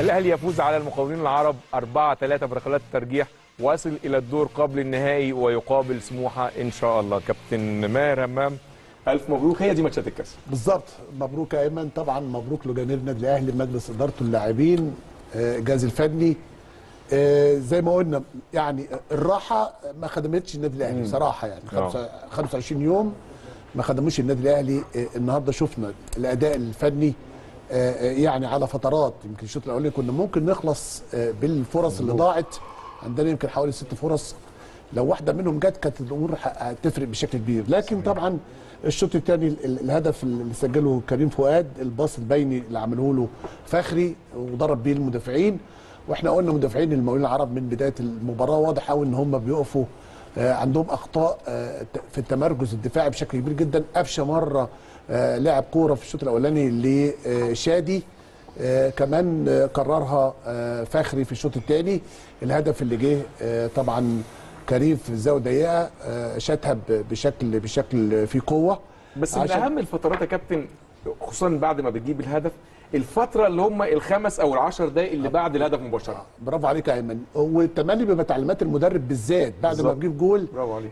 الأهلي يفوز على المقاولين العرب 4 3 بركلات الترجيح واصل إلى الدور قبل النهائي ويقابل سموحة إن شاء الله. كابتن ماهر همام ألف مبروك. هي دي ماتشات الكاس. بالظبط مبروك يا ايمن طبعا مبروك لجماهير النادي الاهلي مجلس ادارته اللاعبين آه، الجهاز الفني. آه، زي ما قلنا يعني الراحة ما خدمتش النادي الأهلي بصراحة يعني. آه. خمسة- 25 يوم ما خدموش النادي الأهلي. آه، النهارده شفنا الأداء الفني آه، آه، يعني على فترات يمكن الشوط الأولاني كنا ممكن نخلص آه، بالفرص اللي ضاعت. عندنا يمكن حوالي ست فرص. لو واحدة منهم جت كانت الأمور هتفرق بشكل كبير. لكن طبعا الشوط الثاني الهدف اللي سجله كريم فؤاد الباص البيني اللي عمله له فخري وضرب بيه المدافعين. وإحنا قلنا مدافعين المقاولين العرب من بداية المباراة واضح قوي إن هم بيقفوا آه، عندهم أخطاء آه، في التمركز الدفاعي بشكل كبير جدا. قفشة مرة آه، لعب كورة في الشوط الأولاني لشادي آه، كمان آه، كررها آه، فخري في الشوط الثاني. الهدف اللي جه آه، طبعا كريم في الزاويه ضيقه آه، شاتها بشكل بشكل فيه قوة. بس من أهم الفترات يا كابتن خصوصا بعد ما بتجيب الهدف الفترة اللي هم الخمس أو العشر دقائق اللي بعد الهدف مباشرة برافو عليك يا أيمن والتملي بيبقى تعليمات المدرب بالذات بعد ما بالظبط. تجيب جول.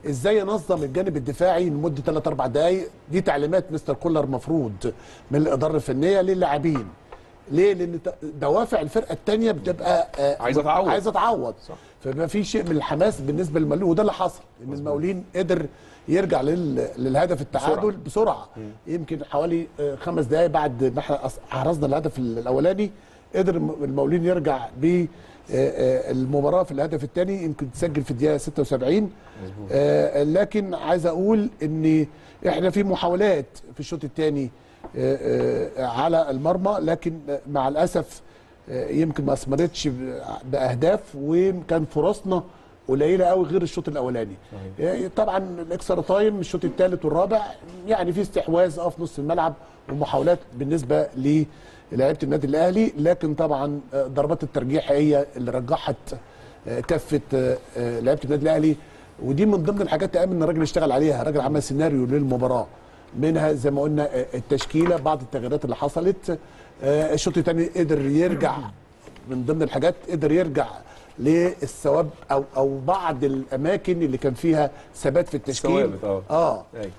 إزاي ينظم الجانب الدفاعي لمدة 3 4 دقائق دي تعليمات مستر كولر مفروض من الإدارة الفنية للاعبين ليه؟ لأن دوافع الفرقة الثانية بتبقى آه، عايزة تعوض. عايزة تعوض صح. فبقى في شيء من الحماس بالنسبة للمقاولين وده اللي حصل إن المقاولين قدر يرجع لل... للهدف التعادل بسرعة, بسرعة. يمكن حوالي آه، خمس دقائق بعد ما إحنا أص- حرزنا الهدف الأولاني. قدر الم- المقاولين يرجع ب المباراة في الهدف الثاني يمكن تسجل في الدقيقة 76 آه، لكن عايز أقول إن إحنا في محاولات في الشوط الثاني على المرمى. لكن آه، مع الأسف آه، يمكن ما اثمرتش بأهداف. وكان فرصنا قليلة قوي غير الشوط الأولاني. آه، طبعا الإكسترا تايم الشوط الثالث والرابع يعني في استحواذ أه في نص الملعب ومحاولات بالنسبة للاعيبة النادي الأهلي لكن طبعا آه، ضربات الترجيح هي اللي رجحت آه، كفة آه، لعيبه النادي الأهلي. ودي من ضمن الحاجات تامن إن الراجل اشتغل عليها. الراجل عمل سيناريو للمباراة منها زي ما قلنا التشكيلة بعض التغييرات اللي حصلت. الشوط الثاني قدر يرجع من ضمن الحاجات قدر يرجع للثوابت أو أو بعض الأماكن اللي كان فيها ثبات في التشكيل ثوابت، آه. آه أيوة.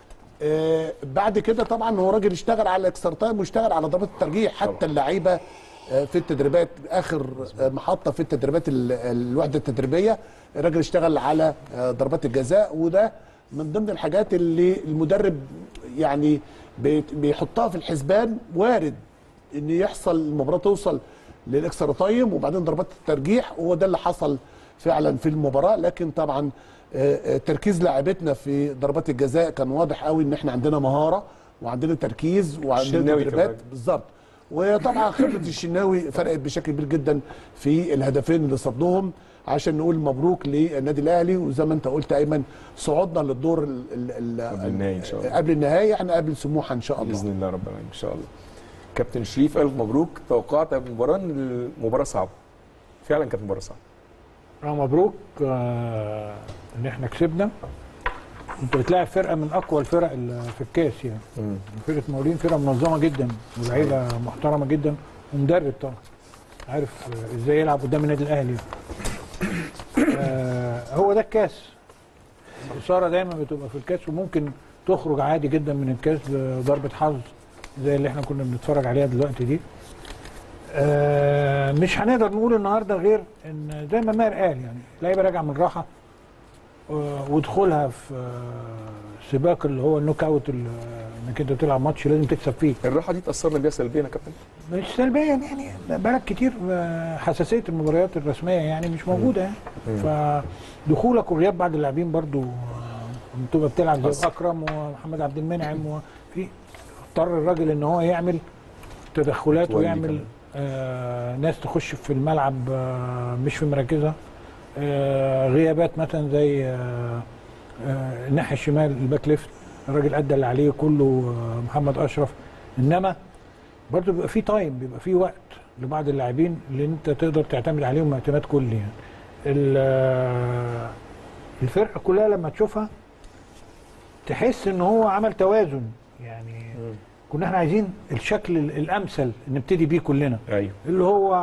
آه، بعد كده طبعا هو راجل اشتغل على ال extra time واشتغل على ضربات الترجيح حتى. اللعيبة آه، في التدريبات آخر آه، محطة في التدريبات ال- الوحدة التدريبية الراجل اشتغل على آه، ضربات الجزاء وده من ضمن الحاجات اللي المدرب يعني بيحطها في الحسبان وارد إن يحصل المباراة توصل للإكسترا تايم وبعدين ضربات الترجيح وهو ده اللي حصل فعلا في المباراة. لكن طبعا آه، آه، تركيز لاعبتنا في ضربات الجزاء كان واضح قوي إن إحنا عندنا مهارة وعندنا تركيز وعندنا تدريبات. بالظبط. وطبعا خبرة الشناوي فرقت بشكل كبير جدا في الهدفين اللي صدهم. عشان نقول مبروك للنادي الأهلي وزي ما أنت قلت أيمن صعودنا للدور ال- ال- ال- قبل النهائي إن شاء الله. قبل النهائي إحنا قبل سموحة إن شاء الله. بإذن الله رب العالمين إن شاء الله. كابتن شريف الف مبروك توقعت قبل المباراه إن المباراة صعبة. فعلا كانت مباراة صعبة. آه، مبروك آه، إن إحنا كسبنا. أنت بتلاعب فرقة من أقوى الفرق ال- في الكاس يعني. فرقة مقاولين فرقة منظمة جدا ولاعيبة محترمة جدا ومدرب طبعا. عارف آه، إزاي يلعب قدام النادي الأهلي. آه، هو ده الكاس. الخسارة دايما بتبقى في الكاس وممكن تخرج عادي جدا من الكاس بضربة حظ. زي اللي إحنا كنا بنتفرج عليها دلوقتي دي. آه، مش هنقدر نقول النهارده غير إن زي ما ماهر قال يعني لعيبة راجعة من راحه آه، ودخولها في آه، سباق اللي هو النوك أوت إنك أنت تلعب ماتش لازم تكسب فيه. الراحة دي تاثرنا بيها سلبيا يا كابتن؟ مش سلبيا يعني بقالك كتير حساسية المباريات الرسمية يعني مش موجودة يعني. فدخولك وغياب بعض اللاعبين برضو بتبقى بتلعب. زي أكرم ومحمد عبد المنعم وفي اضطر الراجل إن هو يعمل تدخلات ويعمل. آه ناس تخش في الملعب آه مش في مراكزها. آه غيابات مثلا زي آه آه الناحية الشمال ال back left الراجل ادى اللي عليه كله آه محمد أشرف. إنما برضه بيبقى في time بيبقى في وقت لبعض اللاعبين اللي أنت تقدر تعتمد عليهم اعتماد كلي يعني. آه، الفرقة كلها لما تشوفها تحس إن هو عمل توازن. يعني كنا إحنا عايزين الشكل ال- الامثل نبتدي بيه كلنا. أيوه. اللي هو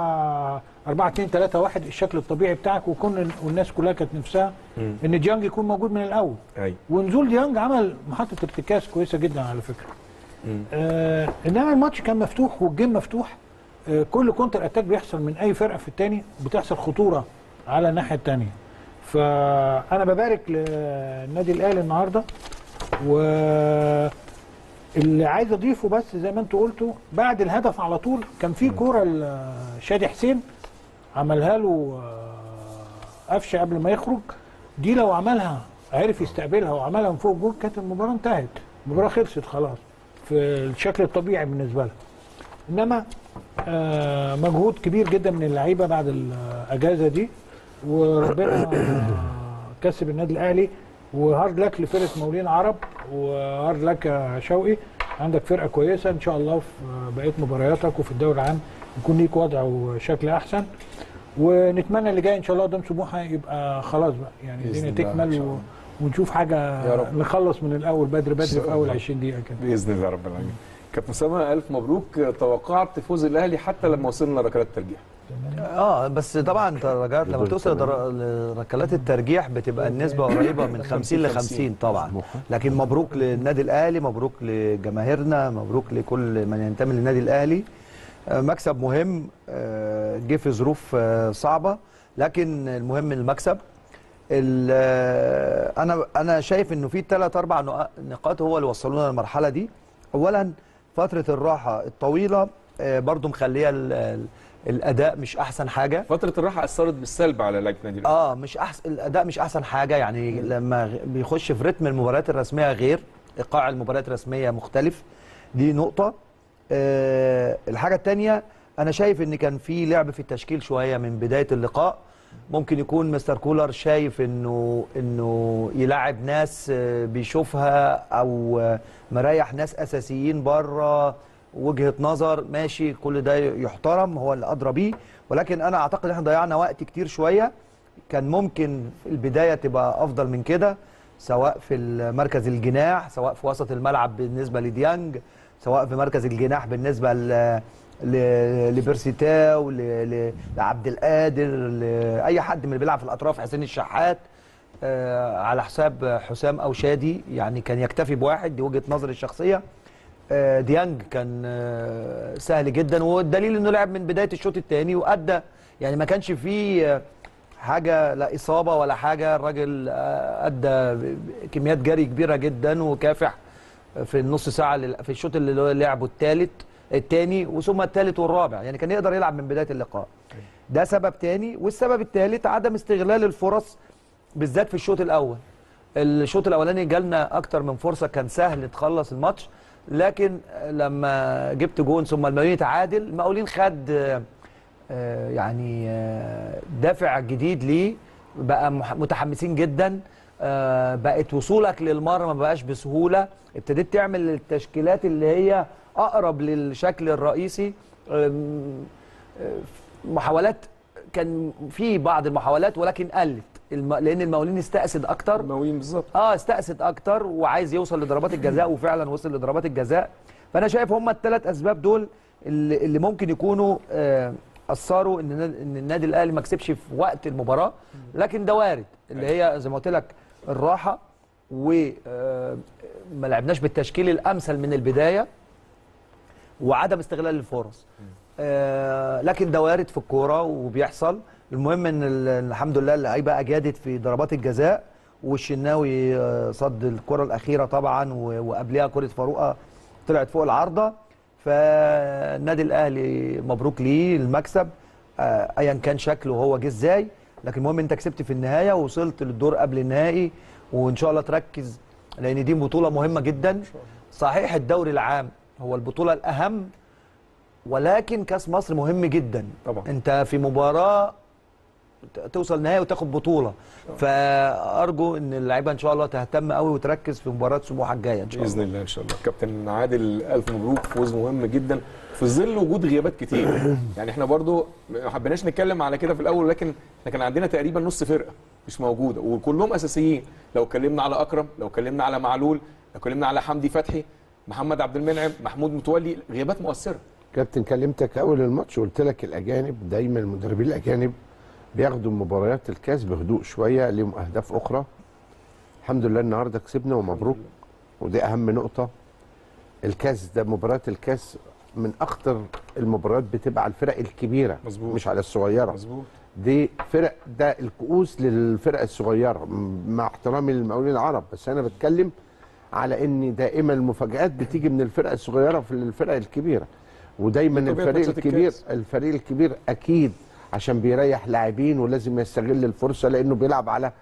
4 2 3 1 الشكل الطبيعي بتاعك وكنا والناس كلها كانت نفسها مم. إن ديانج يكون موجود من الأول. أيوه. ونزول ديانج عمل محطة ارتكاز كويسة جدا على فكرة. آه إنما الماتش كان مفتوح وال game مفتوح. آه كل counter attack بيحصل من أي فرقة في الثاني بتحصل خطورة على الناحية الثانية فأنا ببارك للنادي الأهلي النهارده و اللي عايز اضيفه بس زي ما أنتوا قلتوا بعد الهدف على طول كان في كورة لشادي حسين عملها له آه، قفشة قبل ما يخرج. دي لو عملها عرف يستقبلها وعملها من فوق الجول كانت المباراة انتهت. المباراة خلصت خلاص في الشكل الطبيعي بالنسبة لها. إنما آه، مجهود كبير جدا من اللعيبة بعد الأجازة دي وربنا كسب النادي الأهلي. و hard luck لفرقة مقاولين عرب و hard luck يا شوقي. عندك فرقة كويسة إن شاء الله في بقية مبارياتك وفي الدوري العام يكون ليك وضع وشكل أحسن. ونتمنى اللي جاي إن شاء الله قدام سموحة يبقى خلاص بقى. يعني الدنيا تكمل و... ونشوف حاجة يا رب. نخلص من الأول بدري بدري في أول الله. 20 دقيقة كده. بإذن الله رب العالمين. كابتن اسامه ألف مبروك. توقعت فوز الأهلي حتى لما وصلنا ركلات الترجيح. آه بس طبعا أنت رجعت لما توصل لركلات الترجيح بتبقى النسبة قريبة من 50 ل 50 طبعا. لكن مبروك للنادي الأهلي مبروك لجماهيرنا مبروك لكل من ينتمي للنادي الأهلي. آه، مكسب مهم. آه، جه في ظروف آه، صعبة. لكن المهم المكسب. ال- أنا أنا شايف إنه في ثلاث أربع نقا- نقاط هو اللي وصلونا للمرحلة دي. اولا فترة الراحة الطويلة برضو مخلية الأداء مش أحسن حاجة. فترة الراحة أثرت بالسلب على النادي الاهلي آه مش احسن الأداء مش أحسن حاجة. يعني لما بيخش في رتم المباريات الرسمية غير إيقاع المباريات الرسمية مختلف. دي نقطة. آه الحاجة الثانية أنا شايف إن كان في لعب في التشكيل شوية من بداية اللقاء. ممكن يكون مستر كولر شايف إنه إنه يلعب ناس آه، بيشوفها أو آه، مريح ناس أساسيين بره. وجهة نظر ماشي كل ده يحترم هو اللي أدرى بيه. ولكن أنا أعتقد إحنا ضيعنا وقت كتير شوية. كان ممكن في البداية تبقى أفضل من كده سواء في مركز الجناح سواء في وسط الملعب بالنسبة لديانج سواء في مركز الجناح بالنسبة ل ل- لبيرسيتاو ل- ل- لعبد القادر لاي حد من اللي بيلعب في الأطراف حسين الشحات آه، على حساب حسام أو شادي يعني كان يكتفي بواحد دي وجهة نظري الشخصية. ديانج كان آه، سهل جدا والدليل إنه لعب من بداية الشوط الثاني وأدى. يعني ما كانش فيه آه، حاجة لا إصابة ولا حاجة. الراجل آه، أدى كميات جري كبيرة جدا وكافح في النص ساعة في الشوط اللي لعبه الثالث الثاني وثم الثالث والرابع. يعني كان يقدر يلعب من بداية اللقاء. ده سبب تاني. والسبب الثالث عدم استغلال الفرص بالذات في الشوط الأول. الشوط الأولاني جالنا أكتر من فرصة. كان سهل تخلص الماتش. لكن لما جبت جون ثم المقاولين تعادل المقاولين خد آه، آه، يعني آه، دافع جديد ليه بقى متحمسين جدا بقت وصولك للمرمى ما بقاش بسهولة. ابتديت تعمل التشكيلات اللي هي أقرب للشكل الرئيسي. محاولات كان في بعض المحاولات ولكن قلت. الم... لأن المقاولين استأسد أكتر. المقاولين بالظبط. آه استأسد أكتر وعايز يوصل لضربات الجزاء وفعلا وصل لضربات الجزاء. فأنا شايف هم الثلاث أسباب دول اللي, اللي ممكن يكونوا آه أثروا إن النادي- إن النادي الأهلي ما كسبش في وقت المباراة. لكن ده وارد اللي هي زي ما قلت لك الراحة وما لعبناش بالتشكيل الأمثل من البداية وعدم استغلال الفرص. آه لكن ده وارد في الكورة وبيحصل. المهم إن ال- الحمد لله اللعيبة أجادت في ضربات الجزاء والشناوي آه، صد الكرة الأخيرة طبعا وقبلها كرة فاروقة طلعت فوق العارضة. فالنادي الأهلي مبروك ليه المكسب آه، ايا كان شكله هو جه إزاي. لكن المهم إنت كسبت في النهاية ووصلت للدور قبل النهائي وإن شاء الله تركز لأن دي بطولة مهمة جدا. صحيح الدوري العام هو البطولة الأهم ولكن كأس مصر مهم جدا. طبعا. إنت في مباراة توصل نهائي وتاخد بطولة. فأرجو إن اللعيبة إن شاء الله تهتم قوي وتركز في مباراة سموحه الجاية إن شاء الله بإذن الله. إن شاء الله. كابتن عادل ألف مبروك. فوز مهم جدا. في ظل وجود غيابات كتير. يعني إحنا برضو ما حبيناش نتكلم على كده في الأول لكن إحنا كان عندنا تقريبا نص فرقة مش موجودة. وكلهم أساسيين. لو اتكلمنا على أكرم لو اتكلمنا على معلول لو اتكلمنا على حمدي فتحي محمد عبد المنعم محمود متولي غيابات مؤثرة. كابتن كلمتك أول الماتش قلت لك الأجانب دايما المدربين الأجانب بياخدوا مباريات الكاس بهدوء شوية ليهم أهداف أخرى. الحمد لله النهارده كسبنا ومبروك. ودي أهم نقطة. الكاس ده مباريات الكاس من أخطر المباريات بتبقى على الفرق الكبيرة مظبوط. مش على الصغيرة. مظبوط. دي فرق ده الكؤوس للفرق الصغيرة مع احترامي للمقاولين العرب. بس أنا بتكلم على إن دائما المفاجآت بتيجي من الفرق الصغيرة في الفرق الكبيرة. ودايما الفريق الكبير. الفريق الكبير أكيد عشان بيريح لاعبين ولازم يستغل الفرصة لأنه بيلعب على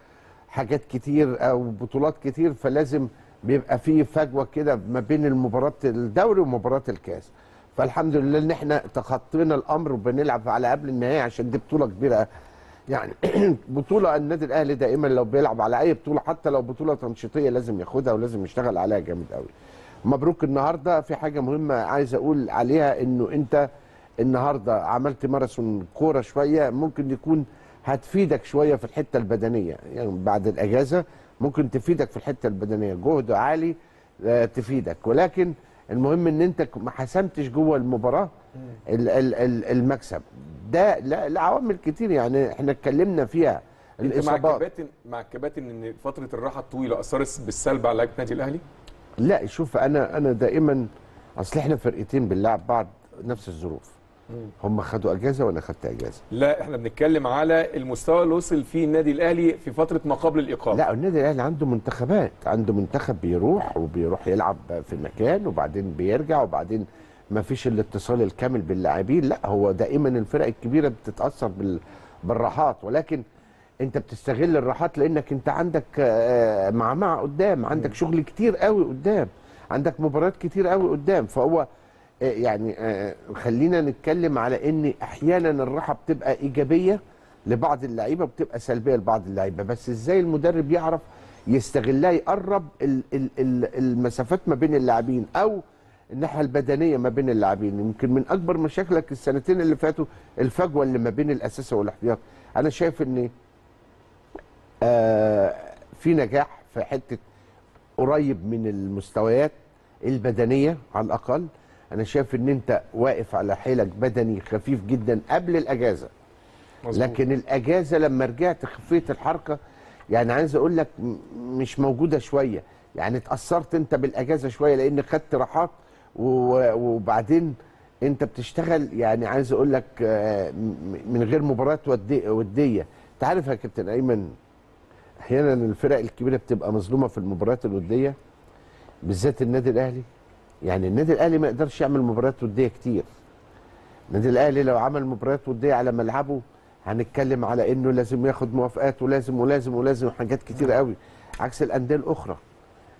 حاجات كتير أو بطولات كتير فلازم بيبقى في فجوة كده ما بين المباراة الدوري ومباراة الكاس. فالحمد لله إن إحنا تخطينا الأمر وبنلعب على قبل النهائي عشان دي بطولة كبيرة. يعني بطولة النادي الأهلي دائما لو بيلعب على أي بطولة حتى لو بطولة تنشيطية لازم ياخدها ولازم يشتغل عليها جامد قوي مبروك النهارده. في حاجة مهمة عايز أقول عليها إنه أنت النهارده عملت ماراثون كورة شوية ممكن يكون هتفيدك شوية في الحتة البدنية. يعني بعد الإجازة ممكن تفيدك في الحتة البدنية. جهد عالي آه، تفيدك. ولكن المهم إن أنت ما حسمتش جوه المباراة ال- ال- ال- المكسب. ده لا لعوامل كتير يعني إحنا اتكلمنا فيها. أنت مع الإصابات. الكباتن مع الكباتن إن فترة الراحة الطويلة أثرت بالسلب على لعيبه النادي الأهلي؟ لا شوف أنا أنا دائما أصل إحنا فرقتين بنلعب بعض نفس الظروف. هم خدوا أجازة وأنا خدت أجازة؟ لا إحنا بنتكلم على المستوى اللي وصل فيه النادي الأهلي في فترة ما قبل الإقامة. لا النادي الأهلي عنده منتخبات عنده منتخب بيروح وبيروح يلعب في مكان وبعدين بيرجع وبعدين ما فيش الاتصال الكامل باللاعبين. لا هو دائما الفرق الكبيرة بتتأثر بال- بالراحات. ولكن أنت بتستغل الراحات لأنك أنت عندك آه، معمعه قدام عندك شغل كتير قوي قدام عندك مباريات كتير قوي قدام. فهو يعني آه، خلينا نتكلم على إن أحيانا الراحة بتبقى إيجابية لبعض اللعيبة وبتبقى سلبية لبعض اللعيبة. بس إزاي المدرب يعرف يستغلها يقرب ال- ال- ال- المسافات ما بين اللاعبين أو الناحية البدنية ما بين اللاعبين؟ يمكن من أكبر مشاكلك السنتين اللي فاتوا الفجوة اللي ما بين الاساسي والإحتياط. أنا شايف إن آه في نجاح في حتة قريب من المستويات البدنية على الأقل. أنا شايف إن أنت واقف على حيلك بدني خفيف جدا قبل الأجازة. مظبوط. لكن الأجازة لما رجعت خفيت الحركة يعني عايز أقول لك مش موجودة شوية. يعني اتأثرت أنت بالأجازة شوية لأن خدت راحات وبعدين أنت بتشتغل يعني عايز أقول لك آه، من غير مباريات ودي- ودية. أنت عارف يا كابتن أيمن أحيانا الفرق الكبيرة بتبقى مظلومة في المباريات الودية بالذات النادي الأهلي. يعني النادي الأهلي ما يقدرش يعمل مباريات ودية كتير. النادي الأهلي لو عمل مباريات ودية على ملعبه هنتكلم على إنه لازم ياخد موافقات ولازم ولازم ولازم حاجات كتير قوي. عكس الأندية الأخرى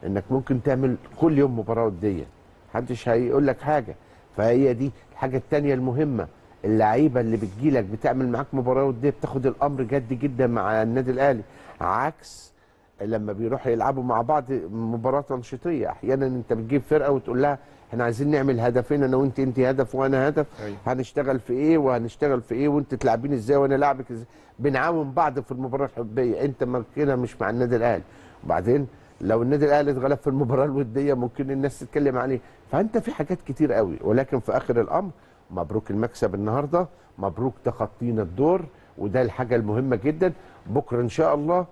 إنك ممكن تعمل كل يوم مباراة ودية. محدش هيقول لك حاجة. فهي دي الحاجة الثانية المهمة. اللعيبة اللي بتجيلك بتعمل معاك مباراة ودية بتاخد الأمر جد جدا مع النادي الأهلي. عكس لما بيروحوا يلعبوا مع بعض مباراة تنشيطيه أحيانا أنت بتجيب فرقة وتقول لها إحنا عايزين نعمل هدفين أنا وأنت أنت هدف وأنا هدف. أيوة. هنشتغل في إيه وهنشتغل في إيه وأنت تلعبين إزاي وأنا لاعبك إزاي. بنعاون بعض في المباراة الحبية. أنت كده مش مع النادي الأهلي. وبعدين لو النادي الأهلي اتغلب في المباراة الودية ممكن الناس تتكلم عليه. فأنت في حاجات كتير قوي. ولكن في آخر الأمر مبروك المكسب النهارده مبروك تخطينا الدور وده الحاجة المهمة جدا. بكرة إن شاء الله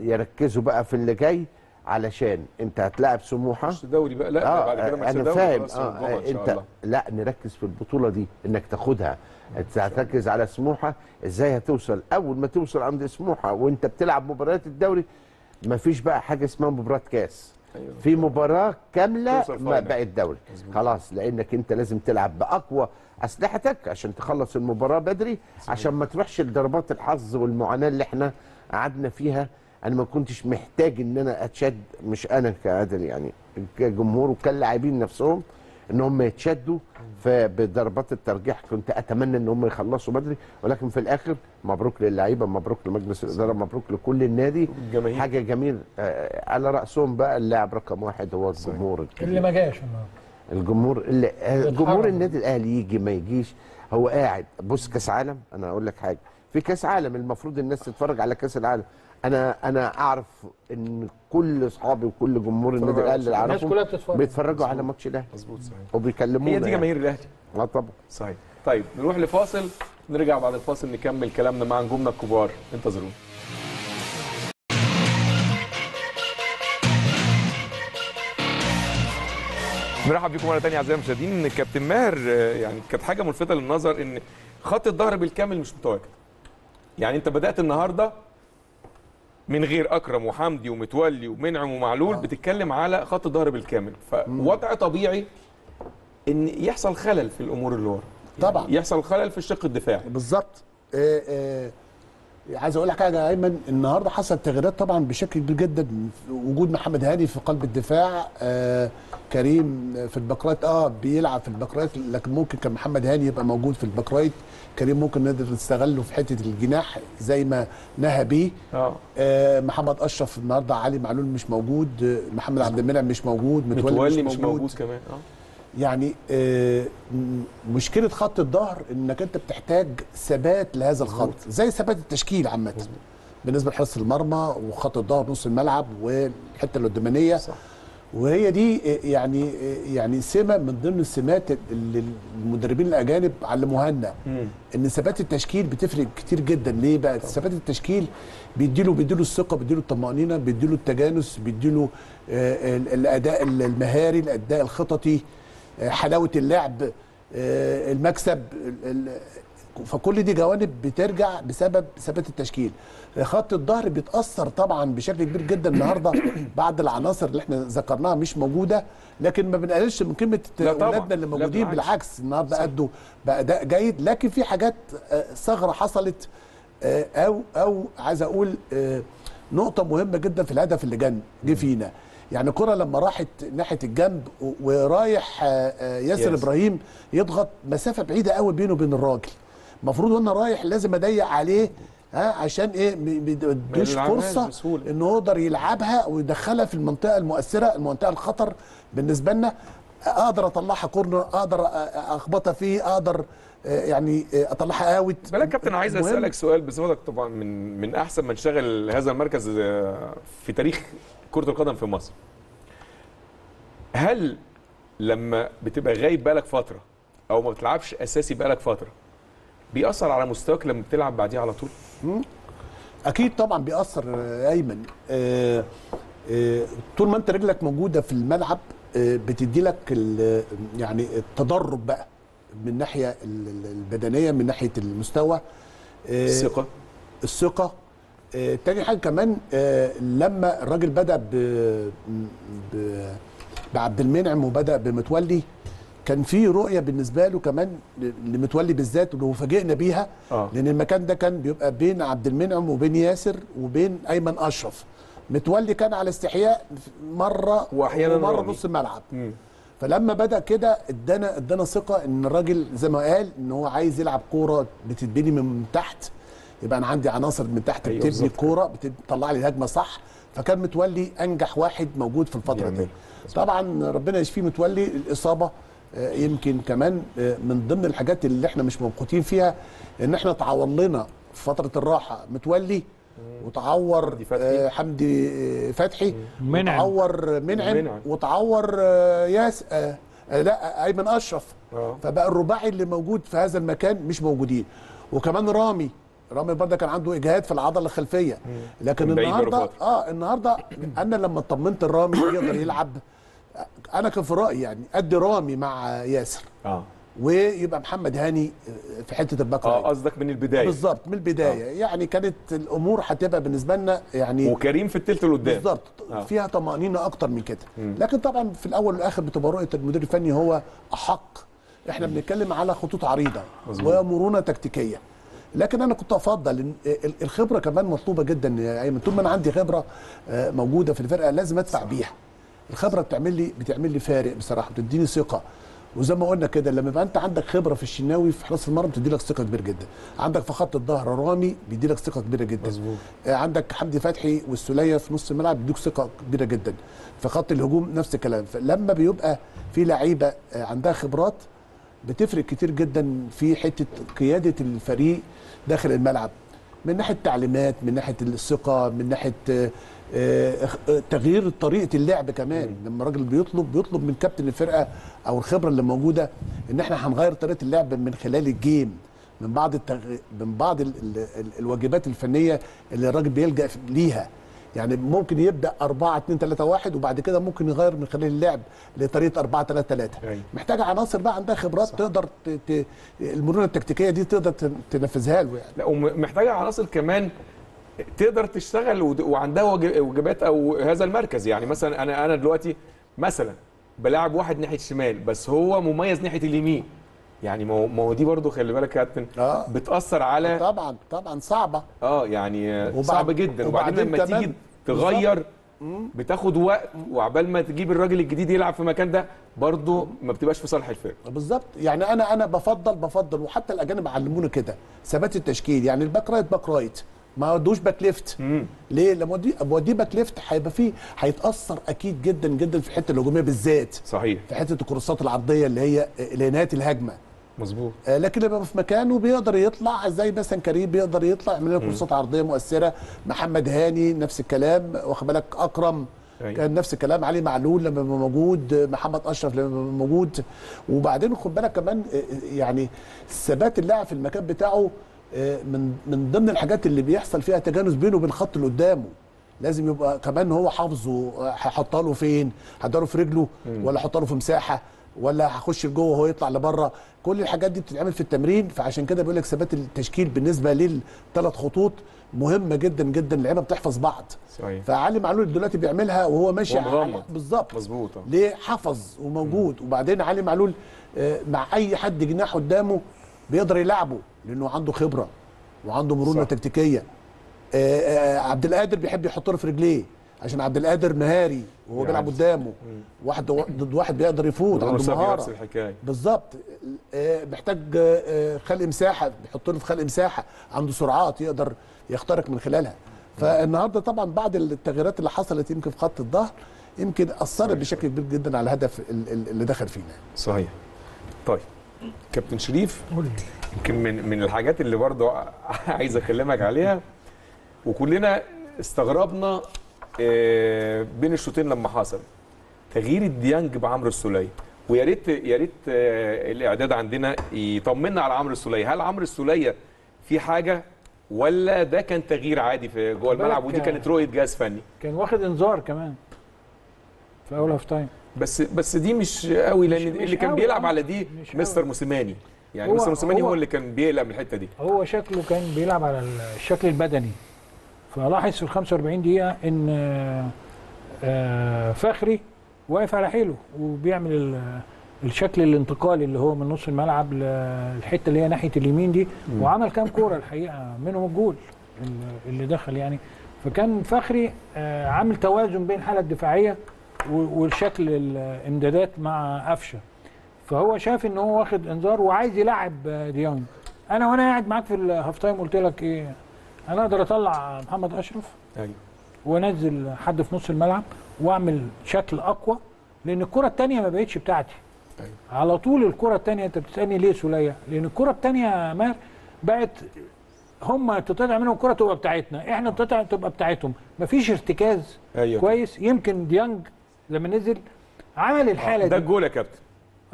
يركزوا بقى في اللي جاي علشان انت هتلاعب سموحة. مش دوري بقى لا ده بعد كده ماتش أنا فاهم. آه شاء انت لا نركز في البطولة دي انك تاخدها. انت هتركز على سموحة إزاي هتوصل؟ اول ما توصل عند سموحة وانت بتلعب مباريات الدوري مفيش بقى حاجة اسمها مباراه كاس. أيوة. في مباراة كاملة ما فاينل. بقت دوري. خلاص لانك انت لازم تلعب بأقوى أسلحتك عشان تخلص المباراة بدري عشان ما تروحش لضربات الحظ والمعاناة اللي إحنا قعدنا فيها أنا ما كنتش محتاج إن أنا أتشد مش أنا كعادل يعني كجمهور وكاللاعبين نفسهم إن هم يتشدوا فبضربات الترجيح كنت أتمنى إن هم يخلصوا بدري ولكن في الآخر مبروك للعيبة مبروك لمجلس الإدارة مبروك لكل النادي الجماهير. حاجة جميل آه، على رأسهم بقى اللاعب رقم واحد هو الجمهور الكبير. اللي ما جاش النهارده الجمهور اللي آه،. جمهور النادي الأهلي يجي ما يجيش هو قاعد بص كأس عالم أنا أقول لك حاجة في كأس عالم المفروض الناس تتفرج على كأس العالم أنا أنا اعرف ان كل اصحابي وكل جمهور النادي الاهلي اللي الناس اعرفهم كلها بتتفرج. بيتفرجوا على ماتش الاهلي. مظبوط صحيح. وبيكلمونا هي دي يعني. جماهير الأهلي. آه طبعا. صحيح. طيب نروح لفاصل نرجع بعد الفاصل نكمل كلامنا مع نجومنا الكبار. انتظرونا. نرحب بكم مرة ثانية أعزائي المشاهدين. كابتن ماهر آه، يعني كانت حاجة ملفتة للنظر إن خط الظهر بالكامل مش متواجد. يعني أنت بدأت النهارده من غير أكرم وحمدي ومتولي ومنعم ومعلول بتتكلم على خط الظهر بالكامل فوضع طبيعي إن يحصل خلل في الأمور اللي ورا. طبعا. يحصل خلل في الشق الدفاعي. بالظبط. آه، آه، عايز أقول لك حاجة يا أيمن النهارده حصل تغييرات طبعا بشكل كبير جدا. وجود محمد هاني في قلب الدفاع آه كريم في ال back right آه بيلعب في ال back right لكن ممكن كان محمد هاني يبقى موجود في ال back right كريم ممكن نقدر نستغله في حتة الجناح زي ما نهى بيه. آه. آه محمد أشرف النهارده علي معلول مش موجود آه، محمد عبد المنعم مش موجود متولي, متولي مش موجود. كمان آه. يعني آه، مشكلة خط الظهر إنك أنت بتحتاج ثبات لهذا الخط زي ثبات التشكيل عامة. بالنسبة لحراسه المرمى وخط الظهر نص الملعب والحتة القدامانيه صح. وهي دي آه، يعني آه، يعني سمة من ضمن السمات اللي المدربين الأجانب علموها لنا. إن ثبات التشكيل بتفرق كتير جدا. ليه بقى؟ ثبات التشكيل بيديله بيديله الثقة بيديله الطمأنينة بيديله التجانس بيديله آه، ال- الأداء المهاري الأداء الخططي حلاوة اللعب المكسب ال- ال- فكل دي جوانب بترجع بسبب ثبات التشكيل. خط الظهر بيتأثر طبعا بشكل كبير جدا النهارده بعد العناصر اللي إحنا ذكرناها مش موجودة لكن ما بنقللش من قيمة. أولادنا اللي موجودين بالعكس. النهارده أدوا بأداء جيد لكن في حاجات آه، ثغرة حصلت آه، أو أو عايز أقول آه، نقطة مهمة جدا في الهدف اللي جن جه فينا يعني كرة لما راحت ناحية الجنب ورايح ياسر ياسر. إبراهيم يضغط مسافة بعيدة قوي بينه وبين الراجل المفروض وأنا رايح لازم أضيق عليه ها عشان إيه؟ ما يدوش فرصة بسهولة. إنه يقدر يلعبها ويدخلها في المنطقة المؤثرة المنطقة الخطر بالنسبة لنا. أقدر أطلعها كورنر أقدر أخبطها فيه أقدر آه، يعني آه، أطلعها آوت. بالك كابتن عايز المهم- أسألك سؤال بصفتك طبعا من من أحسن من شغل هذا المركز آه، في تاريخ كرة القدم في مصر. هل لما بتبقى غايب بقالك فترة أو ما بتلعبش أساسي بقالك فترة بيأثر على مستواك لما بتلعب بعديها على طول؟ أكيد طبعا بيأثر ايمن آه، آه، طول ما أنت رجلك موجودة في الملعب آه، بتدي لك يعني التدرج بقى من ناحية ال- ال- البدنية من ناحية المستوى الثقة. الثقة. تاني حاجة كمان لما الراجل بدأ ب ب بعبد المنعم وبدأ بمتولي كان في رؤية بالنسبة له كمان لمتولي بالذات اللي فاجئنا بيها آه. لأن المكان ده كان بيبقى بين عبد المنعم وبين ياسر وبين أيمن أشرف متولي كان على استحياء مرة وأحياناً ومرة رامي. نص الملعب مم. فلما بدأ كده ادانا ادانا ثقة إن الراجل زي ما قال إن هو عايز يلعب كورة بتتبني من تحت يبقى أنا عندي عناصر من تحت أيوة بتبني الكورة بتطلع لي الهجمة صح فكان متولي أنجح واحد موجود في الفترة دي. طبعا ربنا يشفيه متولي الإصابة يمكن كمان آه، من ضمن الحاجات اللي إحنا مش موقوتين فيها إن إحنا تعور لنا في فترة الراحة. متولي وتعور حمدي فتحي. آه، حمدي آه، فتحي. منعم. وتعور منعم. وتعور آه، ياس آه، آه، لا أيمن أشرف. فبقى الرباعي اللي موجود في هذا المكان مش موجودين. وكمان رامي رامي برضه كان عنده إجهاد في العضلة الخلفية. لكن النهارده. آه النهارده أنا لما اطمنت الرامي يقدر يلعب أنا كان في رأيي يعني أدي رامي مع ياسر. آه. ويبقى محمد هاني في حتة ال back آه. قصدك من البداية. بالظبط من البداية. يعني كانت الأمور هتبقى بالنسبة لنا يعني وكريم في الثلث اللي قدام بالظبط آه. فيها طمأنينة أكتر من كده. لكن طبعا في الأول والآخر بتبقى رؤية المدير الفني هو أحق. إحنا بنتكلم على خطوط عريضة. ومرونة تكتيكية. لكن أنا كنت أفضل الخبرة كمان مطلوبة جدا يا أيمن. طول ما أنا عندي خبرة آه، موجودة في الفرقة لازم أدفع بيها. الخبرة بتعمل لي بتعمل لي فارق بصراحة بتديني ثقة. وزي ما قلنا كده لما يبقى انت عندك خبرة في الشناوي في حراسة المرمى بتدي لك ثقة كبيرة جدا. عندك في خط الظهر رامي بيدي لك ثقة كبيرة جدا. مظبوط. آه، عندك حمدي فتحي والسوليه في نص الملعب بيدوك ثقة كبيرة جدا. في خط الهجوم نفس الكلام. فلما بيبقى في لعيبة آه، عندها خبرات بتفرق كتير جدا في حتة قيادة الفريق داخل الملعب. من ناحية تعليمات من ناحية الثقة من ناحية آه، تغيير طريقة اللعب كمان. لما الراجل بيطلب بيطلب من كابتن الفرقة أو الخبرة اللي موجودة إن إحنا هنغير طريقة اللعب من خلال الجيم من بعض التغ... من بعض ال... ال... ال... الواجبات الفنية اللي الراجل بيلجأ ليها. يعني ممكن يبدأ 4 2 3 1 وبعد كده ممكن يغير من خلال اللعب لطريقة 4 3 3 أيوة. محتاجة عناصر بقى عندها خبرات صح. تقدر ت... ت... المرونة التكتيكية دي تقدر ت- تنفذها له يعني. لا ومحتاجه عناصر كمان تقدر تشتغل وعندها وجبات أو هذا المركز. يعني مثلا أنا أنا دلوقتي مثلا بلاعب واحد ناحية الشمال بس هو مميز ناحية اليمين. يعني ما هو دي برضو خلي بالك يا كابتن آه. بتأثر على طبعا طبعا صعبة. آه يعني وبعد- صعب جدا. وبعدين وبعدين لما تيجي تغير بتاخد وقت وعبال ما تجيب الراجل الجديد يلعب في المكان ده برضو ما بتبقاش في صالح الفرقة. بالظبط. يعني أنا أنا بفضل بفضل وحتى الأجانب علمونا كده ثبات التشكيل. يعني ال back right back right. ما ودوش back left ليه؟ لما اوديه اوديه back left هيبقى فيه هيتأثر أكيد جدا جدا في الحته الهجومية بالذات. صحيح. في حتة الكروسات العرضية اللي هي لنهايه الهجمة. مظبوط. آه، لكن لما في مكانه بيقدر يطلع زي مثلا كريم بيقدر يطلع يعمل لنا كروسات عرضية مؤثرة. محمد هاني نفس الكلام. واخد بالك؟ أكرم أيوة. كان نفس الكلام. علي معلول لما موجود. محمد أشرف لما موجود. وبعدين خد بالك كمان آه، آه، يعني ثبات اللاعب في المكان بتاعه من من ضمن الحاجات اللي بيحصل فيها تجانس بينه وبين الخط اللي قدامه. لازم يبقى كمان هو حافظه هيحطها له فين؟ هداره في رجله ولا احطها له في مساحة ولا هخش لجوه وهو يطلع لبره؟ كل الحاجات دي بتتعمل في التمرين فعشان كده بيقول لك ثبات التشكيل بالنسبة للثلاث خطوط مهمة جدا جدا اللعيبة بتحفظ بعض. صحيح. فعلي معلول دلوقتي بيعملها وهو ماشي بالظبط. مظبوط. ليه؟ حفظ وموجود. وبعدين علي معلول آه، مع أي حد جناح قدامه بيقدر يلعبه لأنه عنده خبرة وعنده مرونة. تكتيكية. آه، آه، عبد القادر بيحب يحط له في رجليه عشان عبد القادر نهاري وهو بيلعب. قدامه. واحد ضد واحد بيقدر يفوت عنده مهارة. بالظبط. آه، محتاج خلق مساحه بيحط له في خلق مساحه عنده سرعات يقدر يخترق من خلالها. فالنهارده طبعا بعد التغييرات اللي حصلت يمكن في خط الظهر يمكن أثرت بشكل كبير جدا على الهدف ال- ال- اللي دخل فينا. صحيح. طيب. كابتن شريف يمكن من من الحاجات اللي برضه عايز أكلمك عليها. وكلنا استغربنا آه، بين الشوطين لما حصل. تغيير الديانج بعمرو السوليه ويا ريت يا ريت آه، الإعداد عندنا يطمنا على عمرو السوليه هل عمرو السوليه في حاجة ولا ده كان تغيير عادي في جوه الملعب؟ ودي كانت رؤية جهاز فني. كان واخد انذار كمان في أول half time بس بس دي مش قوي لأن مش اللي كان قوي، بيلعب. على دي مش مستر. موسيماني يعني مستر موسيماني هو, هو- اللي كان بيقلق من الحتة دي هو شكله كان بيلعب على الشكل البدني فلاحظ في ال 45 دقيقة إن آه، فخري واقف على حيله وبيعمل ال- الشكل الانتقالي اللي هو من نص الملعب للحتة اللي هي ناحية اليمين دي وعمل كام كورة الحقيقة منهم الجول اللي- دخل يعني فكان فخري آه، عامل توازن بين الحالة الدفاعية و- والشكل الامدادات مع قفشه. فهو شاف إن هو واخد إنذار وعايز يلعب ديانج أنا وأنا قاعد معاك في ال half time قلت لك إيه أنا أقدر أطلع محمد أشرف أيوه. وأنزل حد في نص الملعب وأعمل شكل أقوى لأن الكرة الثانية ما بقتش بتاعتي. أيوة. على طول الكرة الثانية أنت بتسألني ليه سولية؟ لأن الكرة الثانية يا ماهر بقت هم تتقطع منهم الكرة تبقى بتاعتنا. إحنا تتقطع تبقى بتاعتهم. مفيش ارتكاز أيوه. كويس. يمكن ديانج لما نزل عمل الحالة ده دي. الجول يا كابتن.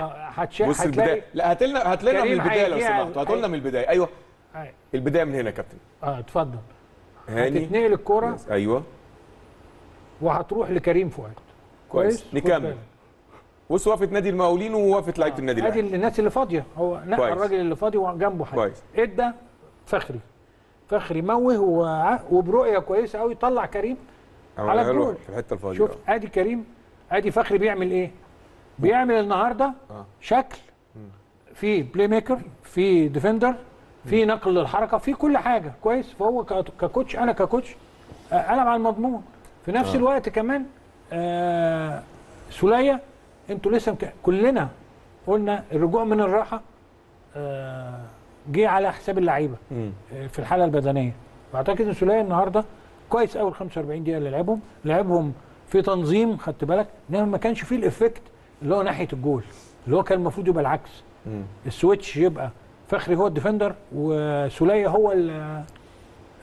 آه، هتشا- بص البداية. لا هات لنا هات لنا من البداية لو سمحت هاتوا لنا من البداية. أيوه. آه، البداية من هنا يا كابتن. آه اتفضل. هاني. هتتنقل الكرة؟ أيوه. وهتروح لكريم فؤاد. كويس. خد نكمل. بص وقفه نادي المقاولين ووقفه لعيبة النادي ادي الاهلي الناس اللي فاضية. هو نقى كويس. الراجل اللي فاضي وجنبه حد كويس. إدى فخري. فخري موه وبرؤية كويسة قوي طلع كريم على الجول. في الحتة الفاضية. شوف آدي كريم ادي فخري بيعمل إيه؟ بيعمل النهارده آه. شكل في playmaker في defender في نقل للحركة في كل حاجة. كويس؟ فهو ك coach أنا ك coach قلب على المضمون. في نفس آه. الوقت كمان آه سولية أنتوا لسه مك... كلنا قلنا الرجوع من الراحة آه جه على حساب اللعيبة. آه، في الحالة البدنية. فاعتقد إن سولية النهارده كويس ال 45 دقيقة اللي لعبهم لعبهم في تنظيم خدت بالك إنما ما كانش فيه ال effect اللي هو ناحية الجول اللي هو كان المفروض يبقى العكس مم. ال switch يبقى فخري هو ال defender وسولية هو ال-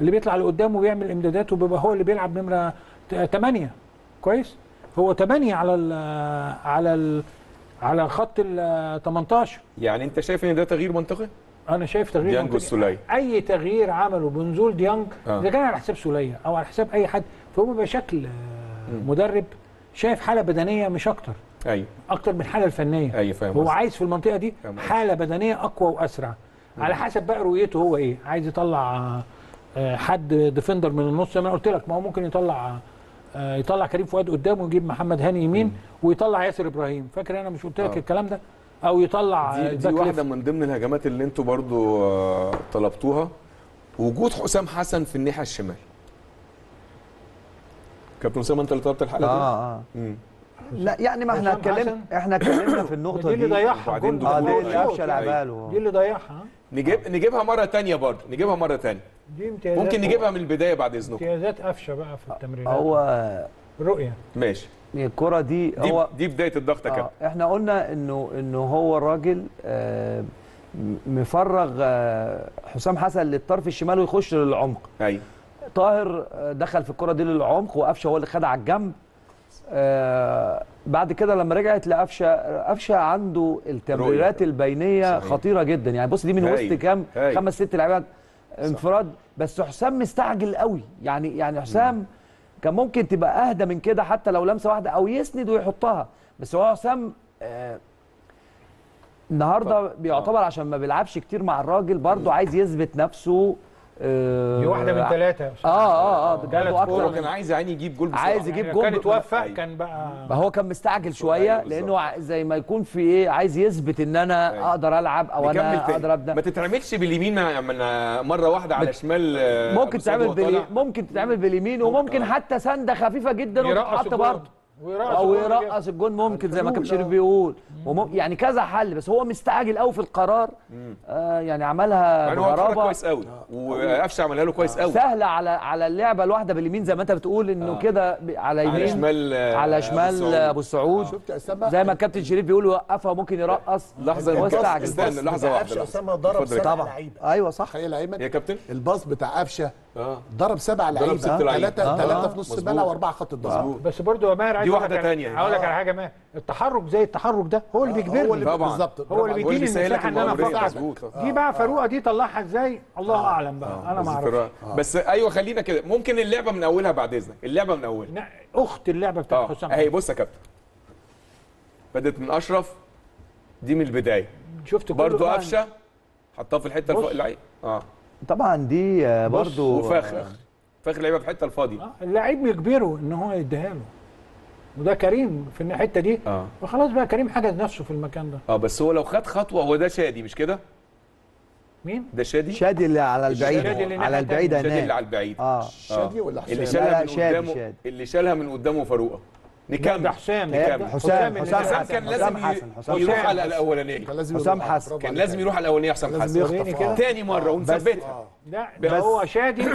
اللي بيطلع لقدام وبيعمل إمدادات وبيبقى هو اللي بيلعب نمرة 8 كويس هو 8 على ال على ال على خط ال 18 يعني أنت شايف إن ده تغيير منطقي؟ أنا شايف تغيير ديانج منطقي. والسولية. أي تغيير عمله بنزول ديانج آه. إذا كان على حساب سولية أو على حساب أي حد فهو بيبقى شكل آه، مدرب شايف حالة بدنية مش أكتر. أيوه. أكتر من الحاله الفنية. أيوه فاهم هو. عايز في المنطقة دي. حالة بدنية أقوى وأسرع. على حسب بقى رؤيته هو إيه. عايز يطلع آه، حد defender من النص زي ما أنا قلت لك. ما هو ممكن يطلع آه، يطلع كريم فؤاد قدامه ويجيب محمد هاني يمين ويطلع ياسر إبراهيم. فاكر أنا مش قلت لك آه. الكلام ده؟ أو يطلع دي, دي واحدة. من ضمن الهجمات اللي أنتوا برضو طلبتوها. وجود حسام حسن في الناحية الشمال. كابتن اسامه انت اللي طلبت الحتة دي؟ آه آه. مم. لا يعني ما إحنا اتكلمنا. إحنا اتكلمنا في النقطة دي اللي دي. ضيعها آه. دي جول. اللي قفشه لعبها دي له اللي ضيعها. نجيب نجيبها مرة تانية برضو نجيبها مرة تانية. دي امتيازات ممكن نجيبها من البداية بعد إذنكم. امتيازات قفشة بقى في التمرينات. هو رؤية. ماشي. الكرة دي دي, هو دي بداية الضغط يا آه كابتن. إحنا قلنا انه إنه هو الراجل آه مفرغ آه حسام حسن للطرف الشمال ويخش للعمق. أيوه. طاهر آه، دخل في الكرة دي للعمق وقفشة هو اللي خدها على الجنب. آه بعد كده لما رجعت لقفشة قفشة عنده التمريرات. البينية صحيح. خطيرة جدا. يعني بص دي من. وسط كام. خمس ست لعيبة انفراد. بس حسام مستعجل قوي. يعني يعني حسام كان ممكن تبقى أهدى من كده حتى لو لمسة واحدة أو يسند ويحطها. بس هو حسام آه النهارده بيعتبر عشان ما بيلعبش كتير مع الراجل برضه عايز يثبت نفسه. دي واحدة من ثلاثة آه آه آه جالت برضه فوق أكتر كان عايز يعني يجيب جول بسرعة. عايز يجيب يعني جول كان اتوفق. كان بقى ما هو كان مستعجل شوية. لأنه زي ما يكون في إيه عايز يثبت إن أنا أيوة. أقدر ألعب أو أنا. أقدر ما ابدا تتعملش باليمين مرة واحدة على شمال آه، ممكن أبو سعد تعمل وهو بالي... طالع. ممكن تتعمل باليمين وممكن حتى سنده خفيفه جدا وتتحط. برضه أو الجون يرقص الجون ممكن زي ما كابتن الحلول، شريف آه. بيقول ومم... يعني كذا حل بس هو مستعجل قوي في القرار. آه يعني عملها يعني هو كويس قوي وقفشه عملها له كويس قوي سهلة على على اللعبة الواحدة باليمين زي ما أنت بتقول إنه آه. كده على يمين. على شمال آه، على أبو شمال السعود. أبو السعود شفت أسامة؟ زي ما الكابتن شريف بيقول يوقفها ممكن يرقص. لحظة استعجل. استنى لحظة واحدة قفشه لحظة. أسامة ضرب سبع طبعا. لعيبة. أيوه صح. يا كابتن؟ الباص بتاع قفشة آه. ضرب سبع لعيبة. ثلاثة آه. ثلاثة في نص مظبوط. الملعب وأربعة خط مظبوط. بس برضه يا ماهر عايز دي على- تانية. هقول لك آه. على حاجة ما التحرك زي التحرك ده هو اللي هو بيجبرني. اللي طبعا. بالظبط. هو اللي. بيديني المساحة إن أنا أفكر. دي بقى فاروقه دي طلعها إزاي؟ الله أعلم بقى. أنا ما أعرفش. بس أيوه خلينا كده. ممكن اللعبة من أولها بعد إذنك. اللعبة من أولها. أخت اللعبة بتاعت آه. حسام أهي بص يا كابتن. بدأت من أشرف. دي من البداية. شفت بقى- قفشة. حطها في الحتة بص. الفوق اللعيب. آه. طبعا دي آه، برضو وفاخر فاخر لعيبة في الحتة الفاضية. آه، اللعيب يجبره إن هو يديها له. وده كريم في الحتة دي. آه. وخلاص بقى كريم حجز نفسه في المكان ده. آه بس هو لو خد خطوة هو ده شادي مش كده؟ مين؟ ده شادي؟ شادي اللي على البعيد. شادي اللي على البعيد تانية. شادي اللي هناك. على البعيد. آه. شادي ولا اللي حسام؟ لا، شالها من قدامه شادي. اللي شالها من قدامه فاروقة. نكمل ده حسام ده حسام- حسام كان لازم يروح. على الأولانية كان لازم حسام. حسن. كان. لازم يروح على الأولانية حسام حسن. آه. تاني مرة ونثبتها آه. لا ده هو شادي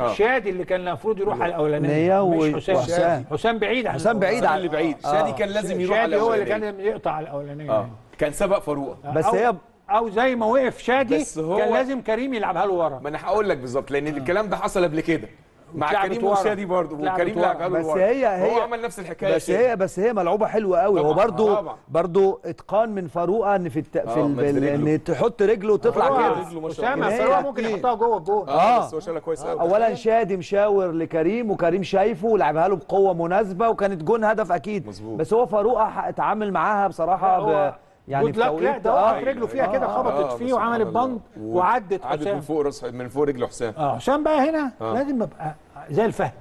آه. شادي اللي كان المفروض يروح على الأولانية مش حسام وحسام. حسام بعيد عن حسام بعيد عن اللي بعيد آه. شادي كان لازم يروح على شادي هو اللي الأولانية كان يقطع على الأولانية آه كان سبق فاروقه بس أو- هي أو زي ما وقف شادي كان لازم كريم يلعبها له ورا ما أنا هقول لك بالظبط لأن الكلام ده حصل قبل كده مع كريم ورا. وشادي برضه وكريم. لعبها له بس. هي- هي- هو عمل نفس الحكاية بس. هي بس هي ملعوبة حلوة قوي هو طبعاً. برضو اتقان من فاروقة إن في الت... في آه، ال... رجله. إن تحط رجله وتطلع كده أسامة الله. فاروق هي ممكن. يحطها جوه الجول آه آه. بس هو شالها كويس قوي اولا شادي مشاور لكريم وكريم شايفه ولعبها له بقوة مناسبة وكانت جون هدف أكيد مظبوط. بس هو فاروقة اتعامل معاها بصراحة. يعني لك لا ده وقف آه. رجله فيها كده آه، خبطت آه، فيه وعملت. بند وعدت عدت من فوق راس من فوق رجله حسام. آه حسام بقى هنا آه. لازم أبقى زي الفهد.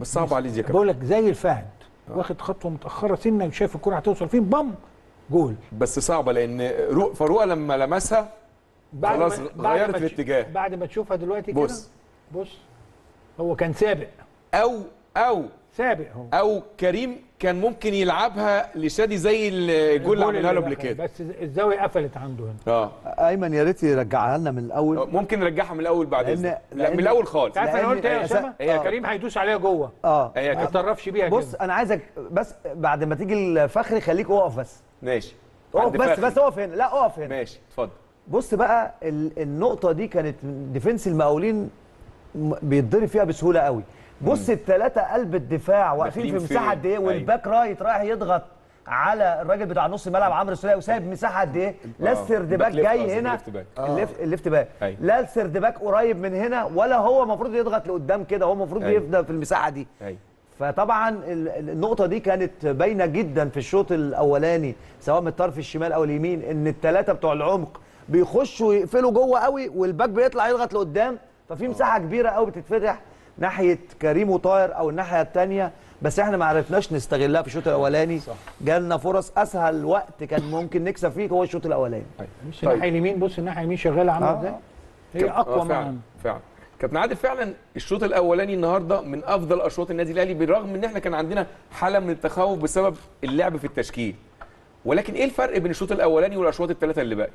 بس صعب عليه دي بقول لك زي الفهد. واخد خطوة متأخرة سنة شايف الكرة هتوصل فين بام جول. بس صعبة لأن رو- فاروقة لما لمسها خلاص غيرت الاتجاه. بعد ما تشوفها دلوقتي كده بص. بص هو كان سابق. أو أو سابق هو أو كريم كان ممكن يلعبها لشادي زي الجول اللي عملها له قبل. كده. بس الزاوية قفلت عنده هنا. آه. أيمن يا ريت يرجعها لنا من الأول. ممكن نرجعها من الأول بعد لأن- اذنك لا لأن- من الأول خالص. انت عارف أنا قلت إيه يا أسامة؟ هي كريم هيدوس عليها جوه. آه. هي ما كده يطرفش بيها بص كده. أنا عايزك بس بعد ما تيجي الفخري خليك اقف بس. ماشي. اقف بس. بس اقف هنا. لا اقف هنا. ماشي اتفضل. بص بقى ال- النقطة دي كانت ديفنس المقاولين بيتضرب فيها بسهولة قوي. بص الثلاثه قلب الدفاع واقفين في مساحة؟ قد إيه أيوة. وال back right رايح يضغط على الراجل بتاع نص الملعب عمرو السوليه وسايب مساحة قد إيه لا آه. ال third back باك left جاي هنا left back. ال left ال left back أيوة. لا ال third back قريب من هنا ولا هو المفروض يضغط لقدام كده هو المفروض أيوة. يفضل في المساحة دي أيوة. فطبعا ال- ال- النقطة دي كانت باينة جدا في الشوط الأولاني سواء من الطرف الشمال أو اليمين إن الثلاثه بتوع العمق بيخشوا يقفلوا جوه قوي والباك بيطلع يضغط لقدام ففي مساحة كبيرة قوي بتتفتح ناحية كريم وطاهر أو الناحية الثانية بس إحنا ما عرفناش نستغلها في الشوط الأولاني. جالنا فرص أسهل وقت كان ممكن نكسب فيه هو الشوط الأولاني. بص الناحية اليمين بص الناحية اليمين شغالة عاملة آه. إزاي؟ هي آه، أقوى فعلا معانا. فعلا. كابتن عادل فعلا الشوط الأولاني النهارده من أفضل أشواط النادي الأهلي بالرغم إن إحنا كان عندنا حالة من التخوف بسبب اللعب في التشكيل. ولكن إيه الفرق بين الشوط الأولاني والأشواط الثلاثه اللي باقي؟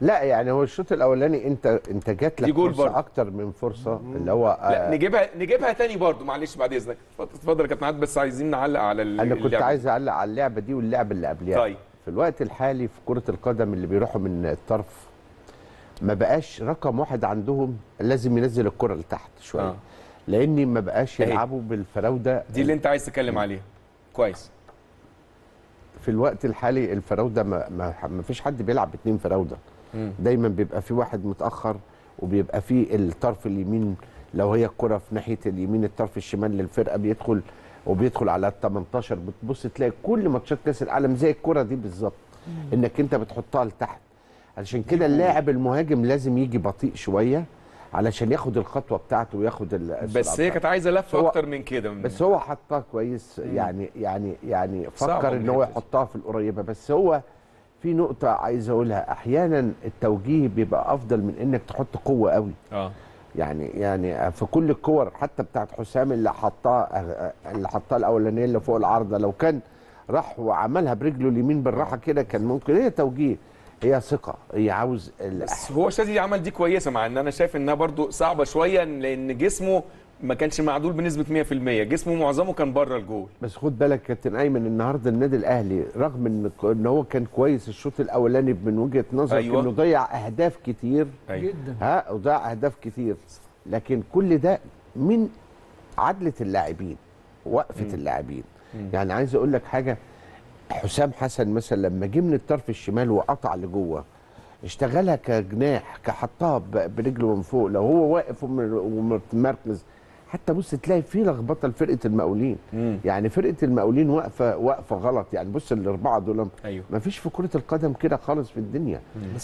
لا يعني هو الشوط الأولاني أنت أنت جات لك فرصة برضه. أكتر من فرصة اللي هو لا آه نجيبها نجيبها تاني برضو معلش بعد إذنك اتفضل يا كابتن عادل بس عايزين نعلق على ال- أنا كنت اللعبة. عايز أعلق على اللعبة دي واللعبه اللي قبلها طيب. في الوقت الحالي في كرة القدم اللي بيروحوا من الطرف ما بقاش رقم واحد عندهم لازم ينزل الكرة لتحت شوية آه. لأن ما بقاش أهي. يلعبوا بالفراودة دي اللي أنت عايز تتكلم عليها كويس في الوقت الحالي الفراودة ما, ما, فيش حد بيلعب باتنين فراودة. دايما بيبقى في واحد متأخر وبيبقى في الطرف اليمين لو هي الكرة في ناحية اليمين الطرف الشمال للفرقة بيدخل وبيدخل على ال 18 بتبص تلاقي كل ماتشات كأس العالم زي الكرة دي بالظبط إنك أنت بتحطها لتحت. علشان كده اللاعب المهاجم لازم يجي بطيء شوية علشان ياخد الخطوة بتاعته وياخد بس هي كانت عايزة لفه أكتر من كده. بس هو حطها كويس يعني يعني يعني فكر إن هو. يحطها في القريبة. بس هو في نقطة عايز أقولها. أحيانا التوجيه بيبقى أفضل من إنك تحط قوة قوي. آه. يعني يعني في كل الكور حتى بتاعت حسام اللي حطها اللي حطها الأولانية اللي فوق العارضة لو كان راح وعملها برجله اليمين بالراحة كده كان ممكن هي توجيه. هي ثقة. هي عاوز بس هو شادي عمل دي كويسة مع إن أنا شايف إنها برضو صعبة شوية لأن جسمه ما كانش معدول بنسبة 100% جسمه معظمه كان بره الجول. بس خد بالك كابتن أيمن النهارده النادي الأهلي رغم إن إن هو كان كويس الشوط الأولاني من وجهة نظر أيوة. إنه ضيع أهداف كتير. جدا. ها وضيع أهداف كتير. لكن كل ده من عدلة اللاعبين وقفة اللاعبين. يعني عايز أقول لك حاجة حسام حسن مثلا لما جه من الطرف الشمال وقطع لجوه اشتغلها كجناح كحطها برجله من فوق لو هو واقف وم- ومتمركز حتى بص تلاقي في لخبطة لفرقة المقاولين. يعني فرقة المقاولين واقفة واقفة غلط. يعني بص الأربعة دول أيوه. ما فيش في كرة القدم كده خالص في الدنيا.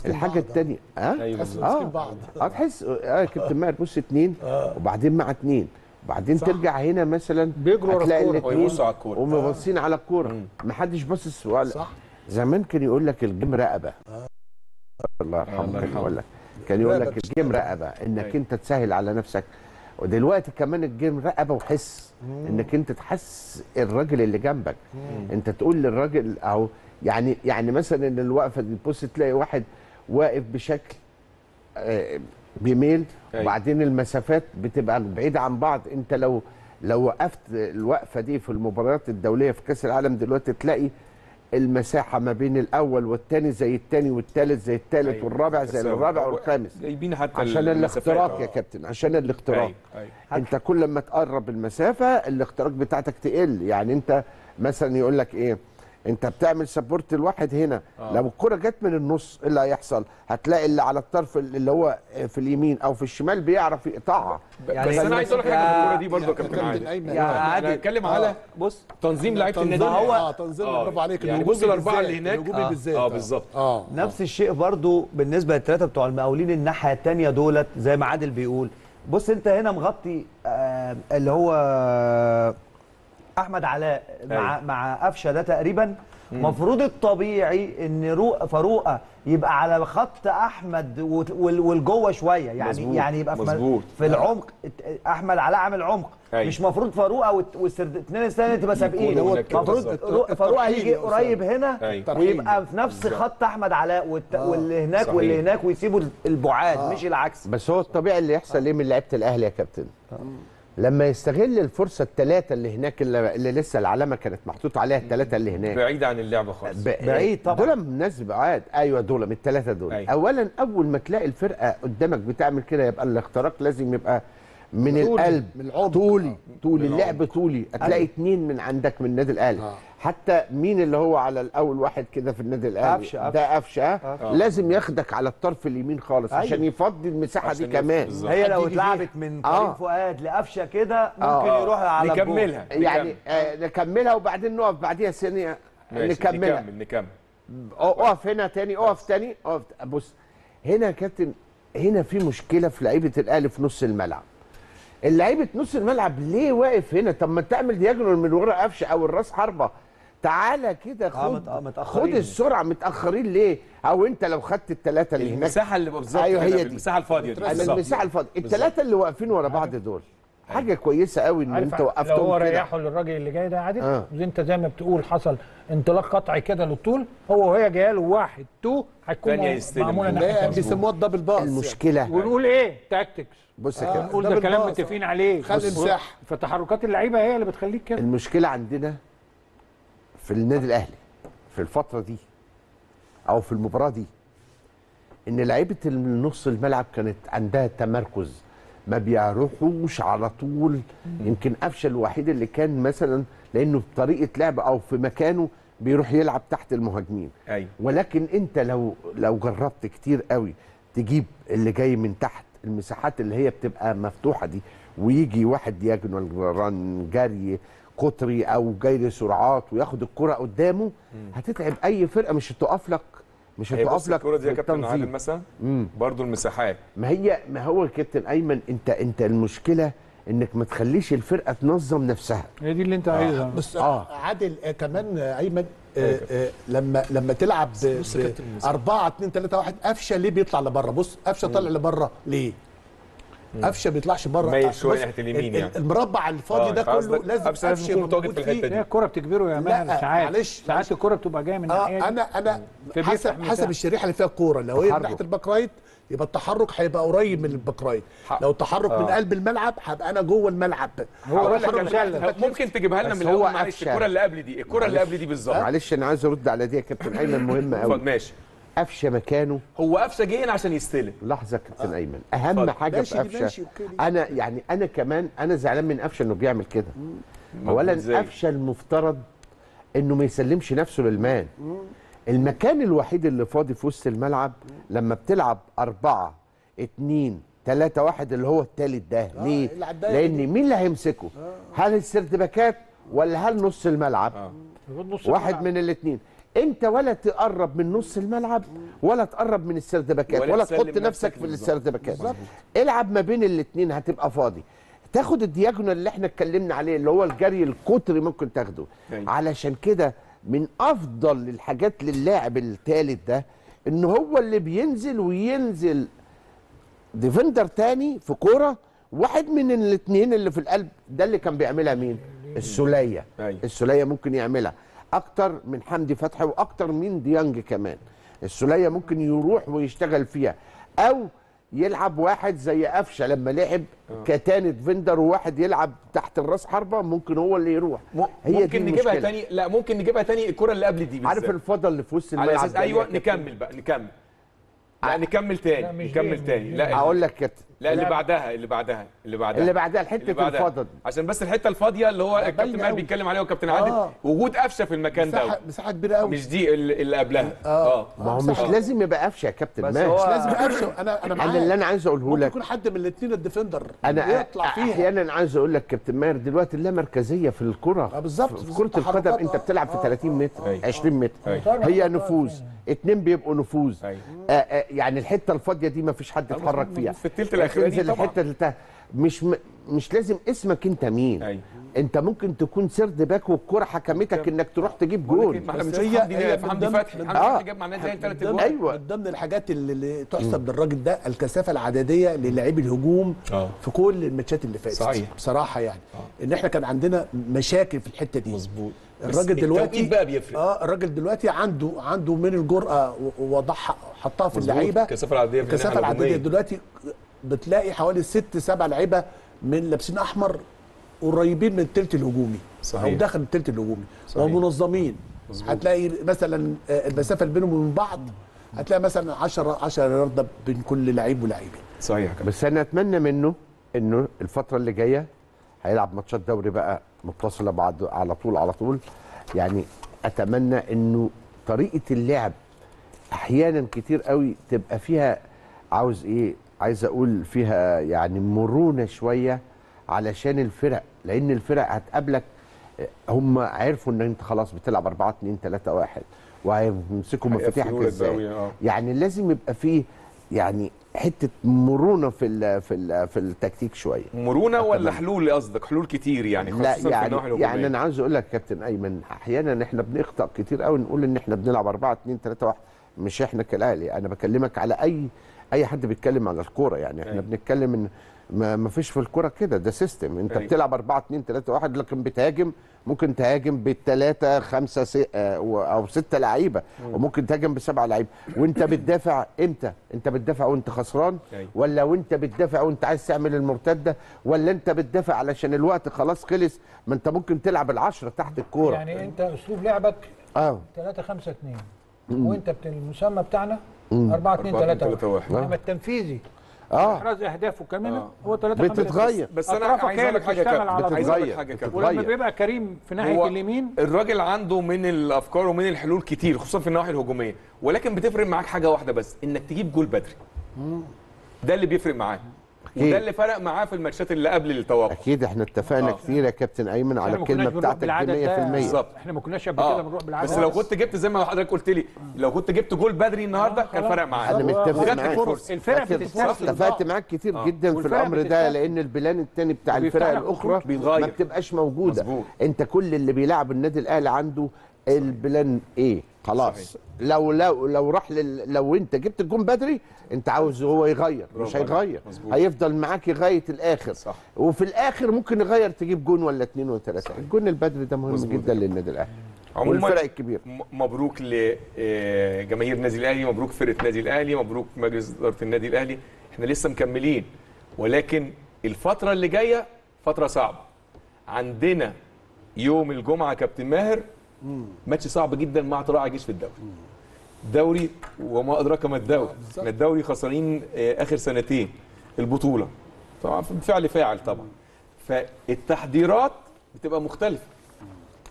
الحاجة. الثانية ها؟ بالظبط. ماسكين بعض. آه تحس آه كابتن ماهر بص اتنين وبعدين مع اتنين. وبعدين صح. ترجع هنا مثلا بيجروا ورا ويبصوا على الكورة. ومبصين على الكورة. محدش باصص ولا صح. زمان كان يقول لك الجيم رقبة. الله الله يرحمه كان يرحمه. يقول لك كان يقول لك الجيم رقبة. إنك أيوة. أنت تسهل على نفسك. ودلوقتي كمان الجيم رقبة وحس إنك أنت تحس الراجل اللي جنبك. أنت تقول للراجل أهو يعني يعني مثلا إن الوقفة دي تبص تلاقي واحد واقف بشكل آه، بيميل أيوة. وبعدين المسافات بتبقى بعيدة عن بعض. أنت لو لو وقفت الوقفة دي في المباريات الدولية في كأس العالم دلوقتي تلاقي المساحة ما بين الأول والثاني زي الثاني والثالث زي الثالث أيوة. والرابع زي. الرابع والخامس جايبين حتى عشان. الاختراق آه. يا كابتن عشان الاختراق أيوة. أيوة. انت كل ما تقرب المسافة الاختراق بتاعتك تقل يعني انت مثلا يقول لك إيه انت بتعمل سبورت الواحد هنا آه. آه. لو الكرة جت من النص إيه اللي هيحصل هتلاقي اللي على الطرف اللي هو في اليمين أو في الشمال بيعرف يقطعها يعني بس أنا عايز أقول لك حاجة في الكورة دي برضه يا كابتن عادل ايمن يا عادل هتكلم آه. على بص تنظيم لعيبة تنظيم النادي هو- آه تنظيم آه. برافو عليك يعني بص الأربعة بالذات، اللي هناك. الهجومي آه. بالذات آه، بالظبط. آه نفس الشيء برضو بالنسبة للثلاثه بتوع المقاولين الناحية الثانية دولت زي ما عادل بيقول بص أنت هنا مغطي آه اللي هو أحمد علاء مع أيوة. مع قفشة ده تقريبا المفروض الطبيعي إن رو- فاروقة يبقى على خط أحمد والجوه شوية يعني مظبوط. يعني يبقى في, مظبوط. في العمق أحمد علاء عامل عمق أيوة. مش المفروض فاروقة اتنين الثانية تبقى سابقين المفروض فاروقة يجي. قريب هنا أيوة. الترحيل. ويبقى في نفس خط أحمد علاء والت... واللي هناك صحيح. واللي هناك ويسيبوا البعاد آه. مش العكس بس هو الطبيعي اللي يحصل إيه من لعيبة الأهلي يا كابتن لما يستغل الفرصة الثلاثه اللي هناك اللي, اللي لسه العلامة كانت محطوط عليها الثلاثه اللي هناك بعيد عن اللعبة خالص بعيد طبعا. دول ناس بعاد أيوه دول من الثلاثه دول أيوة. أيوة. اولا أول ما تلاقي الفرقة قدامك بتعمل كده يبقى الاختراق لازم يبقى من طولي، القلب من العمق. طولي طولي من اللعب طولي هتلاقي اتنين من عندك من النادي الأهلي آه. حتى مين اللي هو على الأول واحد كده في النادي الأهلي قفشة، ده قفشه آه. لازم ياخدك على الطرف اليمين خالص أيوة. عشان يفضي المساحة عشان دي كمان بالظبط. هي لو اتلعبت من آه. كريم فؤاد لقفشه كده ممكن آه. يروح على. نكملها يعني. آه نكملها وبعدين نقف بعديها ثانية ماشي، نكملها نكمل نكمل أقف هنا تاني أقف تاني أقف بص هنا يا كابتن هنا في مشكلة في لعيبة الأهلي في نص الملعب اللعيبة نص الملعب ليه واقف هنا طب ما تعمل دياجونال من ورا قفشه أو الراس حربة تعالى كده آه، خد آه، متأخرين. خد السرعة متأخرين ليه أو أنت لو خدت الثلاثه اللي هناك المساحة اللي بالظبط كده، هي دي. المساحة الفاضية دي أنا. المساحه الفاضية الثلاثه اللي واقفين ورا بعض دول حاجة كويسة قوي إن أنت هو وقفتهم كده ريحه للراجل اللي جاي ده عادل آه. زي أنت زي ما بتقول حصل انطلاق قطعي كده للطول هو وهي جاية له واحد تو هيكون. معمولة ناحية. بيسموها الدبل باص المشكلة ونقول إيه تاكتكس بص يا آه. كابتن نقول ده كلام. متفقين عليه خلي بص- مساحة. فتحركات اللعيبة هي اللي بتخليك كده المشكلة عندنا في النادي الأهلي في الفترة دي أو في المباراة دي إن لعيبة النص الملعب كانت عندها تمركز ما بيروحوش على طول. يمكن قفشه الوحيد اللي كان مثلا لأنه بطريقه لعب أو في مكانه بيروح يلعب تحت المهاجمين. أيوه. ولكن أنت لو لو جربت كتير قوي تجيب اللي جاي من تحت المساحات اللي هي بتبقى مفتوحة دي ويجي واحد دياجونال ران جري قطري أو جاي لسرعات وياخد الكرة قدامه هتتعب أي فرقة مش هتقف لك مش هتقف لك الكوره دي يا كابتن عادل. مثلا مم. برضو المساحات. ما هي ما هو يا كابتن أيمن أنت أنت المشكلة إنك ما تخليش الفرقة تنظم نفسها. هي دي اللي أنت عايزها. بس آه. عادل آه كمان آه أيمن آه آه لما لما تلعب ب- ب 4 2 3 1 قفشة ليه بيطلع لبره؟ بص قفشة طالع لبره ليه؟ قفشة بيطلعش بره مايل آه، شوية بص، ناحية اليمين ال- يعني. المربع الفاضي آه، ده كله لازم قفشة يكون متواجد موجود في الحتة فيه دي. الكوره بتجبره يا ماهر ساعات معلش، ساعات. الكوره بتبقى جاية من الناحية دي. أنا أنا حسب. حسب الشريحة اللي فيها الكورة لو هي. ناحيه ال back right يبقى التحرك هيبقى قريب من ال back right. لو التحرك من آه. قلب الملعب هبقى أنا جوه الملعب هو لك ممكن تجيبها لنا من الأول معلش. الكوره اللي قبل دي الكوره اللي قبل دي بالظبط معلش أنا عايز أرد على دي يا كابتن أيمن مهمة قوي ماشي قفشة مكانه. هو قفشة جاي هنا عشان يستلم. لحظة يا كابتن أيمن. أهم اتفضل. حاجة في قفشة. أنا يعني أنا كمان أنا زعلان من قفشة إنه بيعمل كده؟ اولا قفشة المفترض إنه ما يسلمش نفسه للمان المكان الوحيد اللي فاضي في وسط الملعب لما بتلعب أربعة اتنين تلاتة واحد اللي هو التالت ده. ليه؟ على الدايرة لأن مين اللي هيمسكه؟ هل السردباكات ولا هل نص الملعب؟ نص واحد. من الاثنين انت ولا تقرب من نص الملعب ولا تقرب من السردباكات ولا ولا, تحط نفسك في. السردباكات العب ما بين الاثنين هتبقى فاضي. تاخد ال diagonal اللي إحنا اتكلمنا عليه اللي هو الجري القطري ممكن تاخده. أيوة. علشان كده من أفضل الحاجات للاعب الثالث ده إن هو اللي بينزل وينزل defender تاني في كورة واحد من الاثنين اللي في القلب ده اللي كان بيعملها مين؟ السولية. أيوة. السولية ممكن يعملها. أكتر من حمدي فتحي وأكتر من ديانج كمان. السوليه ممكن يروح ويشتغل فيها. أو يلعب واحد زي قفشة لما لعب كتاني ديفندر وواحد يلعب تحت الراس حربة ممكن هو اللي يروح. هي دي ممكن نجيبها المشكلة. تاني لا ممكن نجيبها تاني الكوره اللي قبل دي عارف بالذات الفضل اللي في وسط الملعب أيوه كابتن- نكمل بقى نكمل. لا نكمل تاني نكمل دي، تاني. دي. لا هقول لك كده لا اللي بعدها اللي بعدها اللي بعدها. اللي بعدها اللي الحته. الفضل عشان بس الحتة الفاضية اللي هو الكابتن مال أوي. بيتكلم عليها والكابتن عادل. آه. وجود قفشة في المكان ده. مساحه كبيرة قوي مش دي اللي قبلها. آه. ما هو مش آه. لازم يبقى قفشة يا كابتن هو- مش لازم قفشة. أنا أنا معاك. أنا اللي أنا عايز أقوله ممكن لك يكون حد من الاثنين الديفندر. أنا يطلع فيها. أحيانا عايز أقول لك كابتن ماهر دلوقتي اللامركزيه في الكرة. آه، بالظبط، في كرة. القدم. أنت آه، بتلعب في آه، 30 متر أيوة. 20 متر. أيوة. هي نفوذ. اتنين بيبقوا نفوذ. أيوة. آه آه يعني الحتة الفاضية دي ما فيش حد يتحرك فيها. في التلت الأخراني تنزل طبعاً. الحتة اللي تحت. مش م... مش لازم اسمك انت مين أيوة. انت ممكن تكون سرد باك والكرة حكمتك انك تروح تجيب جول جول ما إحنا بنشوف حمدي هي حمدي فتحي حمدي. فتحي جاب مع النادي الاهلي ثلاث اجوال أيوة. من ضمن الحاجات اللي, اللي تحسب للراجل ده الكثافة العددية للاعبي الهجوم آه. في كل الماتشات اللي فاتت صحيح. بصراحة يعني إن إحنا كان عندنا مشاكل في الحتة دي مظبوط الراجل بس دلوقتي بقى بيفرق آه الراجل دلوقتي عنده عنده من الجرأة و- ووضعها حطها في مظبوط. اللعيبة الكثافة العددية في الكثافة العددية. دلوقتي بتلاقي حوالي ست سبع لعيبة من لابسين أحمر قريبين من التلت الهجومي صحيح. أو داخل التلت الهجومي صحيح. ومنظمين مظبوط. هتلاقي مثلا آه، المسافة اللي بينهم وبين بعض هتلاقي مثلا 10 10 ياردة بين كل لعيب ولعيب صحيح كده بس أنا أتمنى منه إنه الفترة اللي جاية هيلعب ماتشات دوري بقى متصلة بعد على طول على طول يعني أتمنى إنه طريقة اللعب أحيانا كتير قوي تبقى فيها عاوز إيه عايز أقول فيها يعني مرونة شوية علشان الفرق لأن الفرق هتقابلك هم عرفوا إن أنت خلاص بتلعب 4 2 3 1 وهيمسكوا مفاتيحك إزاي آه. يعني لازم يبقى فيه يعني حتة مرونة في ال في ال في التكتيك شوية. مرونة ولا. حلول قصدك؟ حلول كتير يعني لا خصوصا في يعني النواحي الهجومية. يعني أنا عاوز أقول لك يا كابتن أيمن أحيانا إحنا بنخطأ كتير قوي نقول إن إحنا بنلعب 4 2 3 1 مش إحنا كالأهلي. أنا بكلمك على أي أي حد بيتكلم على الكورة يعني. إحنا أيوة. بنتكلم إن ما فيش في الكورة كده ده system أنت أيوة. بتلعب 4 2 3 1 لكن بتهاجم ممكن تهاجم بالثلاثه خمسة سي آه، أو ستة لعيبة وممكن تهاجم بسبعة لعيبه وأنت بتدافع إمتى؟ أنت بتدافع وأنت خسران؟ أيوة. ولا وأنت بتدافع وأنت عايز تعمل المرتدة؟ ولا أنت بتدافع علشان الوقت خلاص خلص؟ ما أنت ممكن تلعب العشرة تحت الكورة. يعني أنت أسلوب لعبك آه. 3 5 2 وانت المسمى بتاعنا 4 2 4 2 3 3 1 1 انما التنفيذي. آه. إحراز أهدافه كمان آه. هو 3 5 بتتغير. بس أنا عايز أقول لك حاجة لك بتتغير. حاجة بتتغير. ولما بيبقى كريم في ناحية هو اليمين. الراجل عنده من الأفكار ومن الحلول كتير خصوصا في النواحي الهجومية. ولكن بتفرق معاك حاجة واحدة بس إنك تجيب جول بدري. ده اللي بيفرق معاه. أكيد. وده اللي فرق معاه في الماتشات اللي قبل التوقف أكيد إحنا اتفقنا آه. كتير يا كابتن أيمن على الكلمة بتاعتك بالعدد دي 100% ده بالظبط. إحنا ما كناش قبل كده بنروح بالعدد بس لو كنت جبت زي ما حضرتك قلت لي لو كنت جبت جول بدري النهارده كان خلاص. فرق معاه أنا متفق معاك. الفرق. اتفقت معاك كتير آه. جدا في الأمر ده. لأن ال plan التاني بتاع الفرق الأخرى. ما بتبقاش موجودة. أنت كل اللي بيلعب النادي الأهلي عنده ال plan A خلاص صحيح. لو لو لو راح لل... لو أنت جبت الجون بدري انت عاوز هو يغير مش. هيغير مظبوط. هيفضل معاك لغاية الآخر. صح. وفي الآخر ممكن يغير تجيب جون ولا اتنين وثلاثه الجون البدري ده مهم مظبوط. جدا للنادي الأهلي. والفرق الكبير. مبروك لجماهير النادي الأهلي مبروك فرقة النادي الأهلي مبروك مجلس إدارة النادي الأهلي. إحنا لسه مكملين. ولكن الفترة اللي جاية فترة صعبة. عندنا يوم الجمعة كابتن ماهر. ماتش صعب جدا مع طلائع الجيش في الدوري. دوري وما أدراك ما الدوري. إحنا الدوري خسرانين آه، آخر سنتين البطولة. طبعا فعل فاعل طبعا. فالتحضيرات بتبقى مختلفة.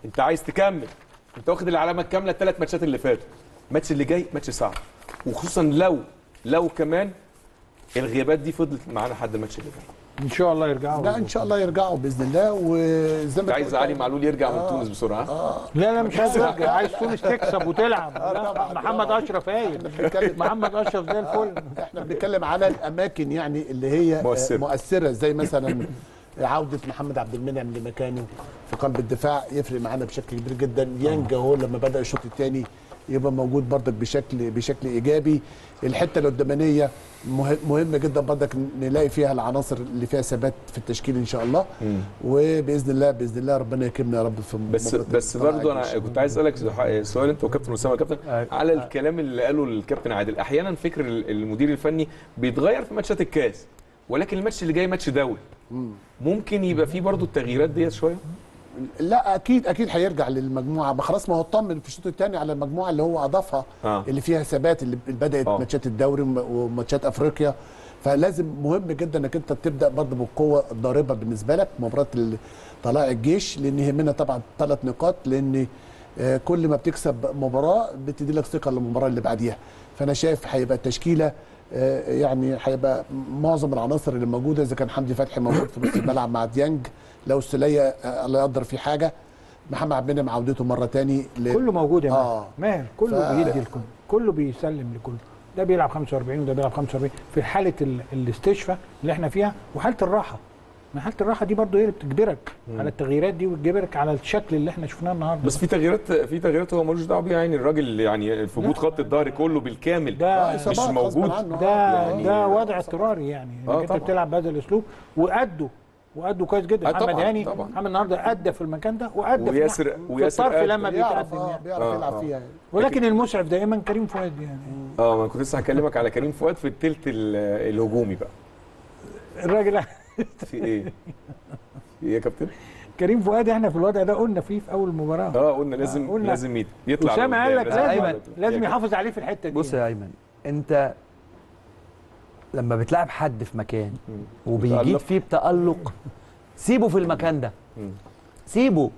أنت عايز تكمل. أنت واخد العلامة الكاملة الثلاث ماتشات اللي فاتوا. الماتش اللي جاي ماتش صعب. وخصوصا لو لو كمان الغيابات دي فضلت معانا لحد الماتش اللي جاي. إن شاء الله يرجعوا. لا إن شاء الله يرجعوا بإذن الله وزي ما انت عايز علي معلول يرجع من تونس بسرعة. ها؟ لا لا مش عايز يرجع. عايز تونس تكسب وتلعب. طبعاً. محمد أشرف بنتكلم- محمد أشرف زي الفل. إحنا بنتكلم على الأماكن يعني اللي هي مؤثرة. مؤثرة, مؤثرة زي مثلا عودة محمد عبد المنعم لمكانه في قلب الدفاع. يفرق معانا بشكل كبير جدا. يانج اهو لما بدأ الشوط الثاني يبقى موجود برضك بشكل بشكل إيجابي. الحتة القدامانيه مه- مهمه جدا برضك نلاقي فيها العناصر اللي فيها ثبات في التشكيل إن شاء الله. وبإذن الله بإذن الله ربنا يكرمنا يا رب في بس بس برضه أنا. كنت عايز أسألك سؤال- أنت وكابتن أسامة. كابتن أيوة. على الكلام اللي قاله الكابتن عادل أحيانا فكر المدير الفني بيتغير في ماتشات الكاس ولكن الماتش اللي جاي ماتش دولي. ممكن يبقى فيه برضه التغييرات ديت شوية؟ لا أكيد أكيد هيرجع للمجموعة ما خلاص ما هو اطمن في الشوط الثاني على المجموعة اللي هو أضافها آه. اللي فيها ثبات اللي بدأت آه. ماتشات الدوري وم- وماتشات أفريقيا فلازم مهم جدا إنك أنت تبدأ برضه بالقوه الضاربه بالنسبة لك مباراة طلائع الجيش لأن يهمنا طبعا ثلاث نقاط لأن آه، كل ما بتكسب مباراة بتدي لك ثقة للمباراة اللي بعديها فأنا شايف هيبقى التشكيله آه، يعني هيبقى معظم العناصر اللي موجودة إذا كان حمدي فتحي موجود في نص الملعب مع ديانج لو السوليه آه، الله يقدر في حاجة محمد عبد المنعم عودته مرة تاني ل- كله موجود يا ماهر آه. ماهر كله ف- بيدي الكل. كله بيسلم لكله ده بيلعب 45 وده بيلعب 45 في حالة ال- الاستشفاء اللي إحنا فيها وحالة الراحة. ما حالة الراحة دي برضو هي اللي بتجبرك على التغييرات دي وتجبرك على الشكل اللي إحنا شفناه النهارده. بس في تغييرات في تغييرات هو ملوش دعوة بيها يعني. الراجل يعني في وجود خط الظهر كله بالكامل ده مش إصابات غصب موجود. ده آه، ده وضع اضطراري يعني. آه انك أنت طبعاً. بتلعب بهذا الأسلوب وادوا وادوا كويس جدا آه محمد طبعاً، هاني طبعاً. محمد النهارده أدى في المكان ده وأدى في وياسر- في وياسر الطرف أدى. لما بيعرف بيتقدم آه يعني بيعرف آه، يلعب آه. فيها يعني. ولكن المسعف دائما كريم فؤاد يعني آه ما أنا كنت لسه هكلمك على كريم فؤاد في الثلث الهجومي بقى الراجل في إيه؟ في إيه يا كابتن؟ كريم فؤاد إحنا في الوضع ده قلنا فيه في أول مباراة آه قلنا لازم قلنا. لازم يطلع اسامه قال لك لازم. لازم يحافظ عليه في الحتة دي بص يا أيمن أنت لما بتلعب حد في مكان وبيجيب. فيه بتألق سيبه في المكان ده. سيبه.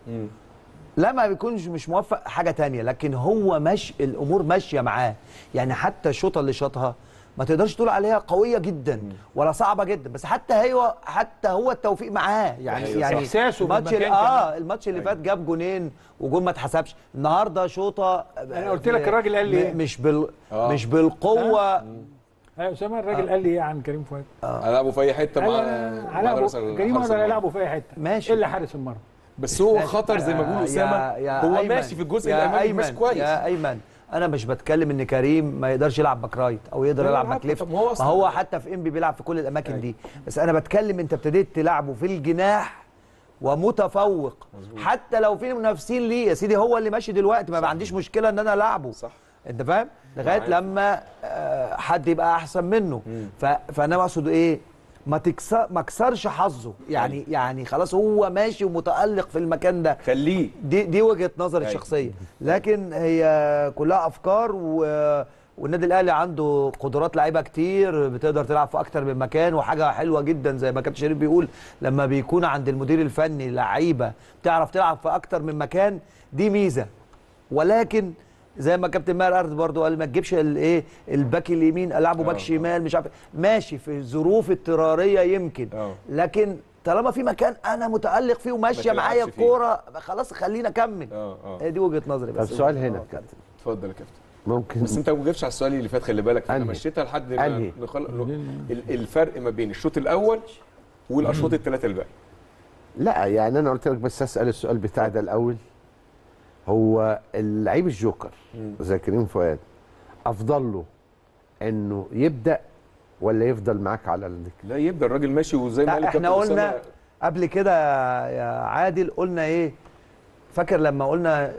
لا ما بيكونش مش موفق حاجة تانية لكن هو مش الأمور ماشية معاه. يعني حتى الشوطة اللي شاطها ما تقدرش تقول عليها قوية جدا ولا صعبة جدا بس حتى هي حتى هو التوفيق معاه. يعني أيوة، يعني إحساسه الماتش آه الماتش اللي فات جاب جونين وجون ما اتحسبش. النهارده شوطة أنا قلت لك الراجل قال لي؟ مش بال آه. مش بالقوة أيوه أسامة الراجل قال لي إيه عن كريم فؤاد؟ العبوا في أي حتة مع كريم أقدر. يلعبه في أي حتة ماشي. إلا حارس المرمى. بس هو. خطر زي ما بيقولوا يا- أسامة. هو أيمن، ماشي في الجزء الأمامي أيمن، ماشي كويس. يا أيمن. أنا مش بتكلم إن كريم ما يقدرش يلعب back right أو يقدر يلعب back left ما هو ما حتى في إنبي بيلعب في كل الأماكن دي. بس أنا بتكلم أنت ابتديت تلعبه في الجناح ومتفوق. حتى لو في منافسين ليه يا سيدي هو اللي ماشي دلوقتي ما عنديش مشكلة إن أنا ألعبه. صح. انت فاهم؟ لغاية. لما آه، حد يبقى أحسن منه. فأنا اقصد إيه؟ ما تكسر ما كسرش حظه. يعني يعني خلاص هو ماشي ومتألق في المكان ده. خليه. دي دي وجهة نظري أيوة. الشخصية. لكن هي كلها أفكار و والنادي الأهلي عنده قدرات لعيبة كتير بتقدر تلعب في أكتر من مكان وحاجة حلوة جدا زي ما كابتن شريف بيقول لما بيكون عند المدير الفني لعيبة بتعرف تلعب في أكتر من مكان دي ميزة. ولكن زي ما كابتن ماهر أرض برضو قال ما تجيبش الايه ال back اليمين ألعبه back آه. شمال مش عارف ماشي في الظروف اضطراريه يمكن آه. لكن طالما في مكان أنا متألق فيه وماشية معايا. الكورة خلاص خلينا أكمل آه آه هي دي وجهة نظري طب بس سؤال هنا يا كابتن اتفضل يا كابتن ممكن بس انت ما جبتش على السؤال اللي فات خلي بالك أنا؟ مشيتها لحد ما؟ نخل... ال- الفرق ما بين الشوط الأول والأشواط الثلاثه الباقي لا يعني أنا قلت لك بس أسأل السؤال بتاع ده الأول هو اللعيب الجوكر زي كريم فؤاد. أفضل له إنه يبدأ ولا يفضل معاك على الدكة؟ لا يبدأ. الراجل ماشي وزي ما قال لا إحنا قلنا قبل كده يا عادل قلنا إيه؟ فاكر لما قلنا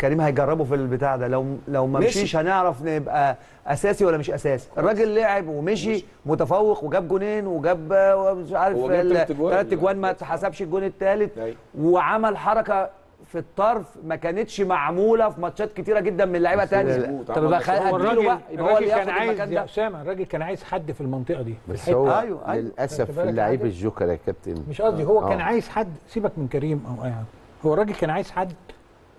كريم هيجربه في البتاع ده؟ لو لو ما مشي. مشيش هنعرف نبقى أساسي ولا مش أساسي. الراجل لعب ومشي متفوق وجاب جونين وجاب مش عارف. ثلاث اجوان ما اتحسبش الجون الثالث. وعمل حركة في الطرف ما كانتش معمولة في ماتشات كتيرة جدا من لعيبة تانية. طب يبقى عمل خ- هو الراجل بقى يبقى هو اللي كان عايز يا أسامة الراجل كان عايز حد في المنطقة دي في بس هو أيوة، أيوة. للأسف اللعيب؟ الجوكر يا كابتن مش قصدي هو كان آه. عايز حد سيبك من كريم أو أي حد هو الراجل كان عايز حد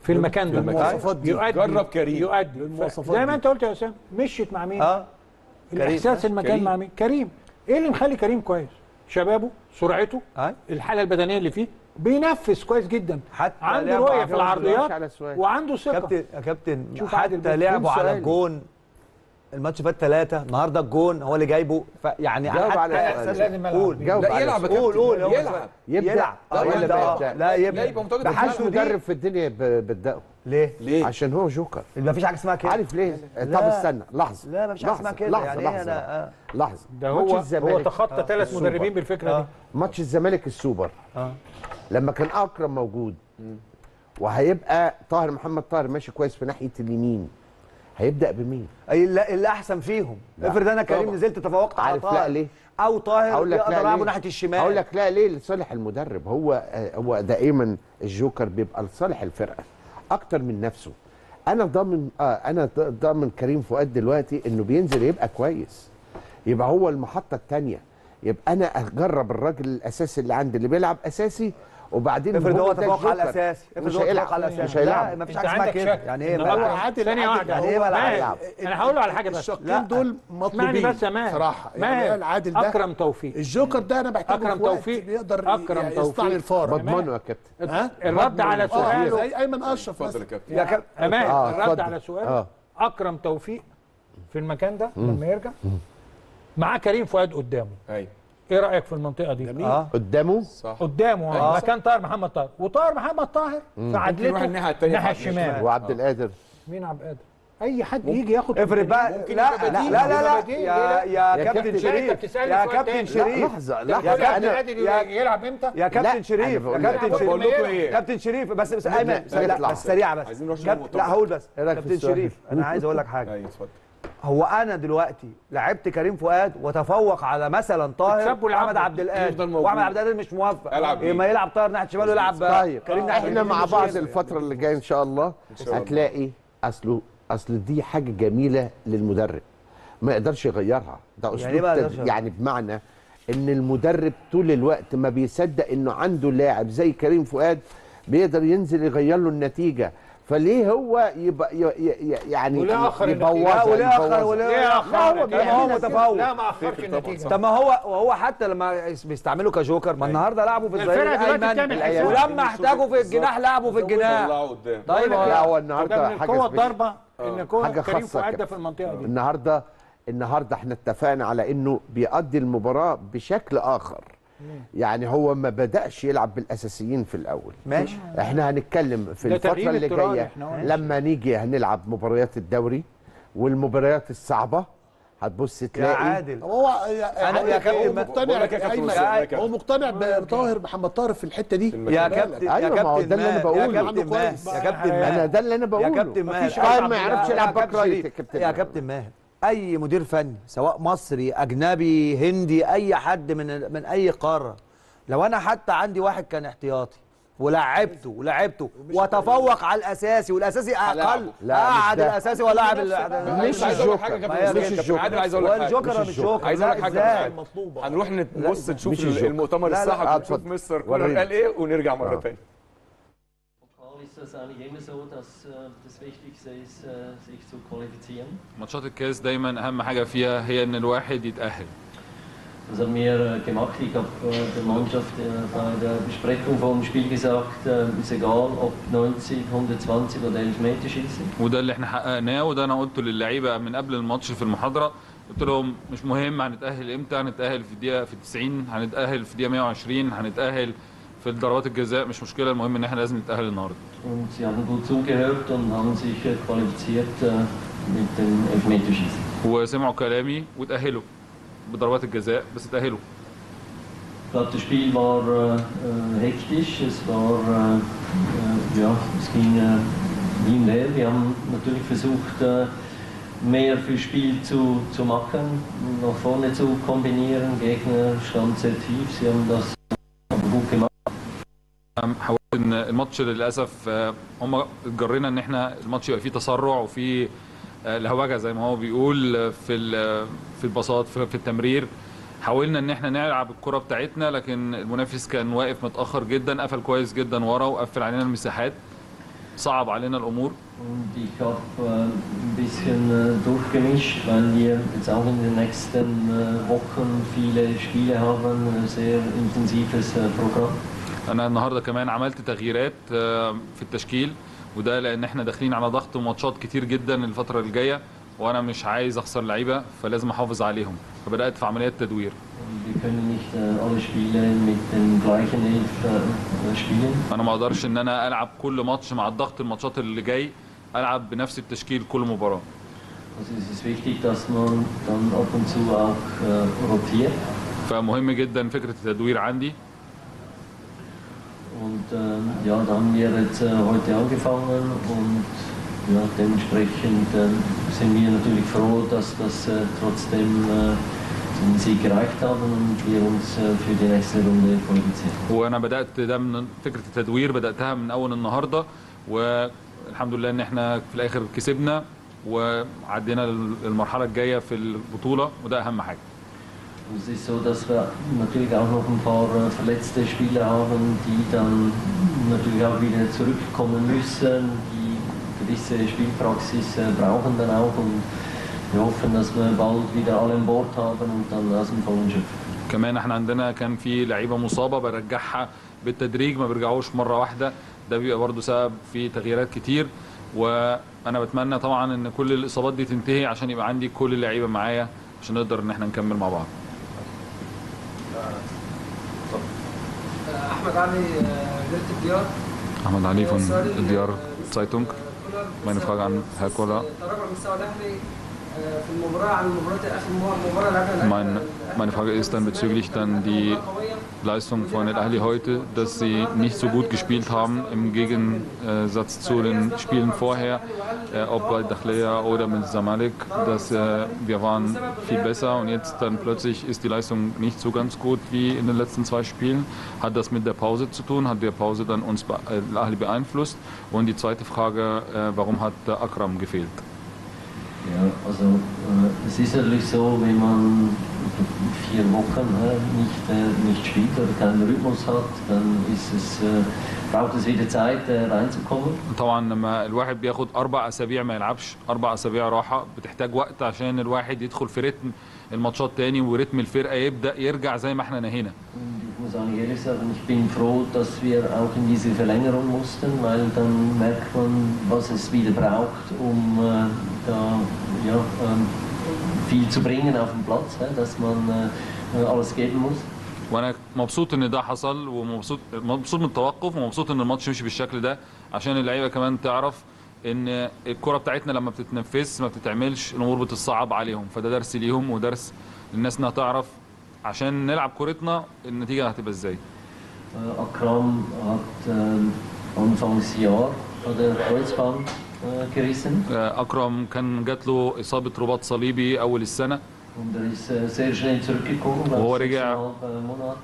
في المكان ده بالمواصفات دي. يؤدي جرب كريم. يؤدي بالمواصفات زي ما. انت قلت يا أسامة مشيت مع مين؟ آه الإحساس. المكان كريم. مع مين؟ كريم إيه اللي مخلي كريم كويس؟ شبابه سرعته أي. الحالة البدنية اللي فيه بينفذ كويس جدا حتى عنده لعبه رؤية في. العرضيات. وعنده ثقة كابتن يا كابتن حتى. لعبوا على. الجون الماتش فات ثلاثة النهارده الجون هو اللي جايبه ف يعني جاوب حتى على. لازم ألعب قول. جاوب لا على يلعب. قول قول يلعب آه، آه. يبدأ لا لا يبدأ يبقى متواجد ده. دي مدرب في الدنيا بتدقه ليه؟ ليه؟ عشان هو جوكر ما فيش حاجة اسمها كده عارف ليه؟ طب لا. استنى لحظة لا ما فيش حاجة اسمها كده لحظة يعني لحظة إيه أنا آه. لحظة ده هو هو تخطى ثلاث السوبر. مدربين بالفكرة آه. دي ماتش الزمالك السوبر آه لما كان أكرم موجود وهيبقى طاهر محمد طاهر ماشي كويس في ناحية اليمين هيبدأ بمين؟ أي اللي أحسن فيهم. افرض أنا كريم طبعا. نزلت تفوقت على عارف لا طاهر ليه؟ أو طاهر هقول لك يقدر لا ليه؟ ناحية الشمال هقول لك لا ليه لصالح المدرب هو آه، هو دائما الجوكر بيبقى لصالح الفرقة أكتر من نفسه أنا ضامن آه أنا ضامن كريم فؤاد دلوقتي إنه بينزل يبقى كويس يبقى هو المحطة الثانية يبقى أنا أجرب الراجل الأساسي اللي عندي اللي بيلعب أساسي وبعدين افرض هو تفوق على. الاساسي افرض مش هو تفوق هيلعب على مش الاساسي لا هيلعب ما فيش أنت حاجة اسمها كده. يعني إيه بقى ثانية واحدة. يعني إيه بقى؟ أنا هقول له على حاجة بس. الشقين دول مطلوبين بس يا صراحة يعني العادل ده أكرم توفيق. الجوكر ده أنا في وقت توفيق. بيقدر أكرم يعني توفيق. الفار. بضمنه يا كابتن. ها؟ الرد على آه سؤاله. زي ايمن أشرف اتفضل يا كابتن. يا كاب... يا ماهر آه، الرد. على سؤاله. آه. أكرم توفيق في المكان ده لما يرجع. معاه كريم فؤاد قدامه. أيوه إيه رأيك في المنطقة دي؟ جميل. آه. قدامه؟ صح. قدامه أيوة. آه. مكان طاهر محمد طاهر. وطاهر محمد طاهر في ممكن عدلته الناحيه عدل الشمال. وعبد القادر. مين عبد القادر؟ أي حد يجي ياخد افرض بقى ممكن لا لا. لا لا, لا. يا لا. يا يا كابتن شريف. يا كابتن شريف. لحظة. يا لحظه يا- يلعب إمتى؟ يا كابتن شريف. أنا يا كابتن. شريف بقول لكم إيه؟ كابتن شريف بس بس ايمن. بس. سريعه بس. لا هقول بس. كابتن؟ شريف. أنا عايز أقول لك حاجة. اتفضل. هو أنا دلوقتي لعبت كريم فؤاد وتفوق على مثلا طاهر. وأحمد عبد القادر. وأحمد عبد القادر مش موفق إيه ما. يلعب طاهر ناحية شمال ويلعب طيب كريم ناحية إحنا مع بعض. الفترة اللي جاية إن شاء الله. هتلاقي اصله أصل دي حاجة جميلة للمدرب ما يقدرش يغيرها ده اسلوب يعني إيه يقدرش يغيرها؟ يعني بمعنى إن المدرب طول الوقت ما بيصدق إنه عنده لاعب زي كريم فؤاد بيقدر ينزل يغير له النتيجة فليه هو يبقى ي- ي- ي- يعني؟ يبوظها يبوظها. وليه ليه لا، آخر هو النتيجة؟ بيعملها هو. متفوق. لا ما اخرش النتيجة طب ما هو وهو حتى لما بيستعملوا كجوكر ما النهارده لعبوا في الظهير الايمن بتعمل حساب. ولما احتاجوا في الجناح لعبوا في الجناح قدام طيب لا هو هو ده النهارده حاجة القوه سبيشال. الضربة إن كو- حاجة كريم فؤاد في المنطقة دي النهارده النهارده إحنا اتفقنا على إنه بيقضي المباراة بشكل آخر يعني هو ما بدأش يلعب بالأساسيين في الأول ماشي إحنا هنتكلم في الفترة اللي جاية. لما نيجي هنلعب مباريات الدوري والمباريات الصعبة هتبص يا تلاقي عادل هو يا كابتن هو مقتنع لك يا كابتن يا كابتن. هو مقتنع بطاهر محمد طاهر في الحتة دي يا بالك. كابتن يا أيوة، كابتن ده اللي أنا ماهر، يا بقوله. كابتن ماهر. يا كابتن أنا ماهر ده اللي أنا يا بقوله كابتن ماهر ما يا- يعرفش يا يلعب back right. يا يا كابتن ماهر أي مدير فني سواء مصري أجنبي هندي أي حد من من أي قارة لو أنا حتى عندي واحد كان احتياطي ولعبته ولعبته وتفوق على الأساسي والأساسي أقل لا، قعد. الأساسي ولاعب مش الجوكر. مش الجوكر. عايز أقول لك حاجة. والجوكر مش جوكر. عايز أقول لك حاجة. هنروح نبص نشوف الجوكر. المؤتمر الصحفي آه، نشوف. مستر كولر. قال إيه ونرجع مرة آه. ثانية ماتشات الكاس دايما أهم حاجة فيها هي إن الواحد يتأهل Das wir äh, gemacht. Ich habe äh, der Mannschaft bei der Besprechung vor dem Spiel gesagt, ist egal, ob 90, 120 oder Elfmeterschießen. وده اللي إحنا حققناه وده أنا قلته للعيبة من قبل الماتش في المحاضرة قلت لهم مش مهم هنتأهل إمتى هنتأهل في الدقيقة في 90 هنتأهل في الدقيقة 120 هنتأهل في ضربات الجزاء مش مشكله المهم ان احنا لازم نتاهل النهارده Und sie haben gut zugehört und haben sich äh, qualifiziert äh, mit dem Elfmeterschießen. وسمعوا كلامي وتاهلوا بضربات الجزاء بس اتاهلوا Ich glaube, das Spiel war äh, äh, hektisch, es war, äh, äh, ja, es ging äh, wie im Leer. Wir haben natürlich versucht, äh, mehr fürs Spiel zu, zu machen, nach vorne zu kombinieren. Gegner stand sehr tief, sie haben das aber gut gemacht. حاولت إن الماتش للأسف آه، هم اتجرينا إن إحنا الماتش يبقى فيه تسرع وفيه آه، لهوجة زي ما هو بيقول آه، في في البساط في التمرير. حاولنا إن إحنا نلعب الكرة بتاعتنا لكن المنافس كان واقف متأخر جدا قفل كويس جدا ورا وقفل علينا المساحات. صعب علينا الأمور. Und ich habe ein bisschen äh, durchgemischt, weil wir jetzt auch in den nächsten äh, Wochen viele Spiele haben, ein sehr intensives äh, Programm. أنا النهارده كمان عملت تغييرات آه، في التشكيل وده لأن إحنا داخلين على ضغط ماتشات كتير جدا الفترة الجاية وأنا مش عايز أخسر لعيبة فلازم أحافظ عليهم فبدأت في عمليات تدوير. أنا ما أقدرش إن أنا ألعب كل ماتش مع الضغط الماتشات اللي جاي ألعب بنفس التشكيل كل مباراة. فمهم جدا فكرة التدوير عندي Und ähm, ja, da haben wir jetzt äh, heute angefangen und ja, dementsprechend ähm, sind wir natürlich froh, dass das äh, trotzdem äh, zum Sieg gereicht haben und wir uns äh, für die nächste Runde qualifizieren. وأنا بدات ده من فكره التدوير بداتها من اول النهارده والحمد لله ان إحنا في الآخر كسبنا وعدينا المرحله الجايه في البطوله وده اهم حاجة Es ist so, dass wir natürlich auch noch ein paar äh, verletzte Spieler haben, die dann natürlich auch wieder zurückkommen müssen, die gewisse Spielpraxis äh, brauchen dann auch und wir hoffen, dass wir bald wieder alle an Bord haben und dann aus dem Vollen schöpfen. كمان إحنا عندنا كان في لعيبه مصابه برجعها بالتدريج ما بيرجعوش مره واحدة ده بيبقى برضه سبب في تغييرات كتير وأنا بتمنى طبعا ان كل الاصابات دي تنتهي عشان يبقى عندي كل اللعيبه معايا عشان نقدر ان إحنا نكمل مع بعض احمد علي جريت الديار احمد علي von سؤالي، ديار آه، Zeitung. كولر، meine Frage an Herr Koller. Mein, meine Frage ist dann bezüglich dann die Leistung von El Ahli heute, dass sie nicht so gut gespielt haben im Gegensatz zu den Spielen vorher, äh, ob bei Dachlea oder mit Zamalek, dass äh, wir waren viel besser und jetzt dann plötzlich ist die Leistung nicht so ganz gut wie in den letzten zwei Spielen. Hat das mit der Pause zu tun? Hat die Pause dann uns El äh, Ahli beeinflusst? Und die zweite Frage, äh, warum hat Akram gefehlt? Ja, also äh, es ist natürlich so, wenn man vier Wochen äh, nicht, äh, nicht spielt oder keinen Rhythmus hat, dann ist es, äh, braucht es wieder Zeit äh, reinzukommen. طبعا لما الواحد بياخد أربع اسابيع ما يلعبش أربع اسابيع راحه بتحتاج وقت عشان الواحد يدخل في رتم الماتشات تاني وريتم الفرقة يبدأ يرجع زي ما إحنا نهينا. وأنا مبسوط ان ده حصل ومبسوط مبسوط من التوقف ومبسوط ان الماتش مشي بالشكل ده عشان اللعيبة كمان تعرف إن الكرة بتاعتنا لما بتتنفذ ما بتتعملش الأمور بتصعب عليهم. فده درس ليهم ودرس للناس إنها تعرف عشان نلعب كورتنا النتيجة هتبقى إزاي. Äh, Akram hat äh, Anfangsjahr hat er Kreuzband äh, gerissen آه، أكرم كان جات له إصابة رباط صليبي أول السنة. ورجع رجع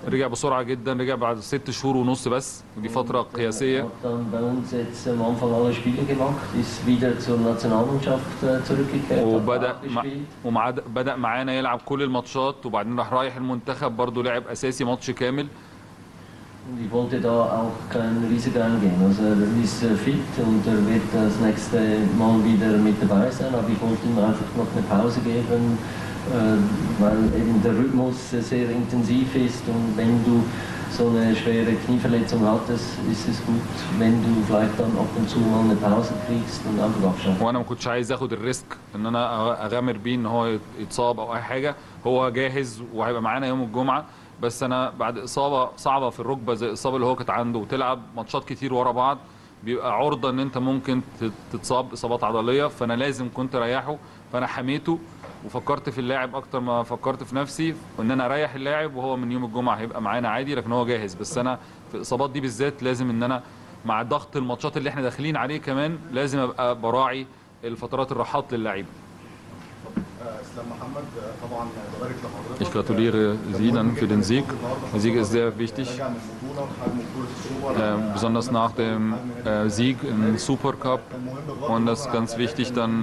رجع بسرعة جدا رجع بعد ست شهور ونص بس دي فترة قياسية. وبدأ بدأ معانا يلعب كل الماتشات وبعدين راح رايح المنتخب برضه لعب أساسي ماتش كامل. Weil eben der Rhythmus äh, sehr intensiv ist und wenn du so eine schwere Knieverletzung hattest, ist es gut, wenn du vielleicht dann ab und zu mal eine Pause kriegst und einfach abschalten. وأنا ما كنتش عايز اخد الريسك ان أنا اغامر بيه ان هو يتصاب أو اي حاجة هو جاهز وهيبقى معانا يوم الجمعة بس أنا بعد إصابة صعبة في الركبة زي الاصابه اللي هو كانت عنده وتلعب ماتشات كتير ورا بعض بيبقى عرضة إن أنت ممكن تت- تتصاب إصابات عضلية فأنا لازم كنت أريحه فأنا حميته وفكرت في اللاعب أكتر ما فكرت في نفسي وإن أنا أريح اللاعب وهو من يوم الجمعة هيبقى معانا عادي لكن هو جاهز. بس أنا في الإصابات دي بالذات لازم إن أنا مع ضغط الماتشات اللي إحنا داخلين عليه كمان لازم أبقى براعي الفترات الراحات للعيبه إسلام محمد طبعا ببارك لحضرتك. Ich gratuliere Sie dann für den Sieg. Der Sieg ist sehr wichtig, راجع من بطوله وحجم بطوله السوبر äh, besonders nach dem äh, Sieg im Supercup. Und das ist ganz wichtig dann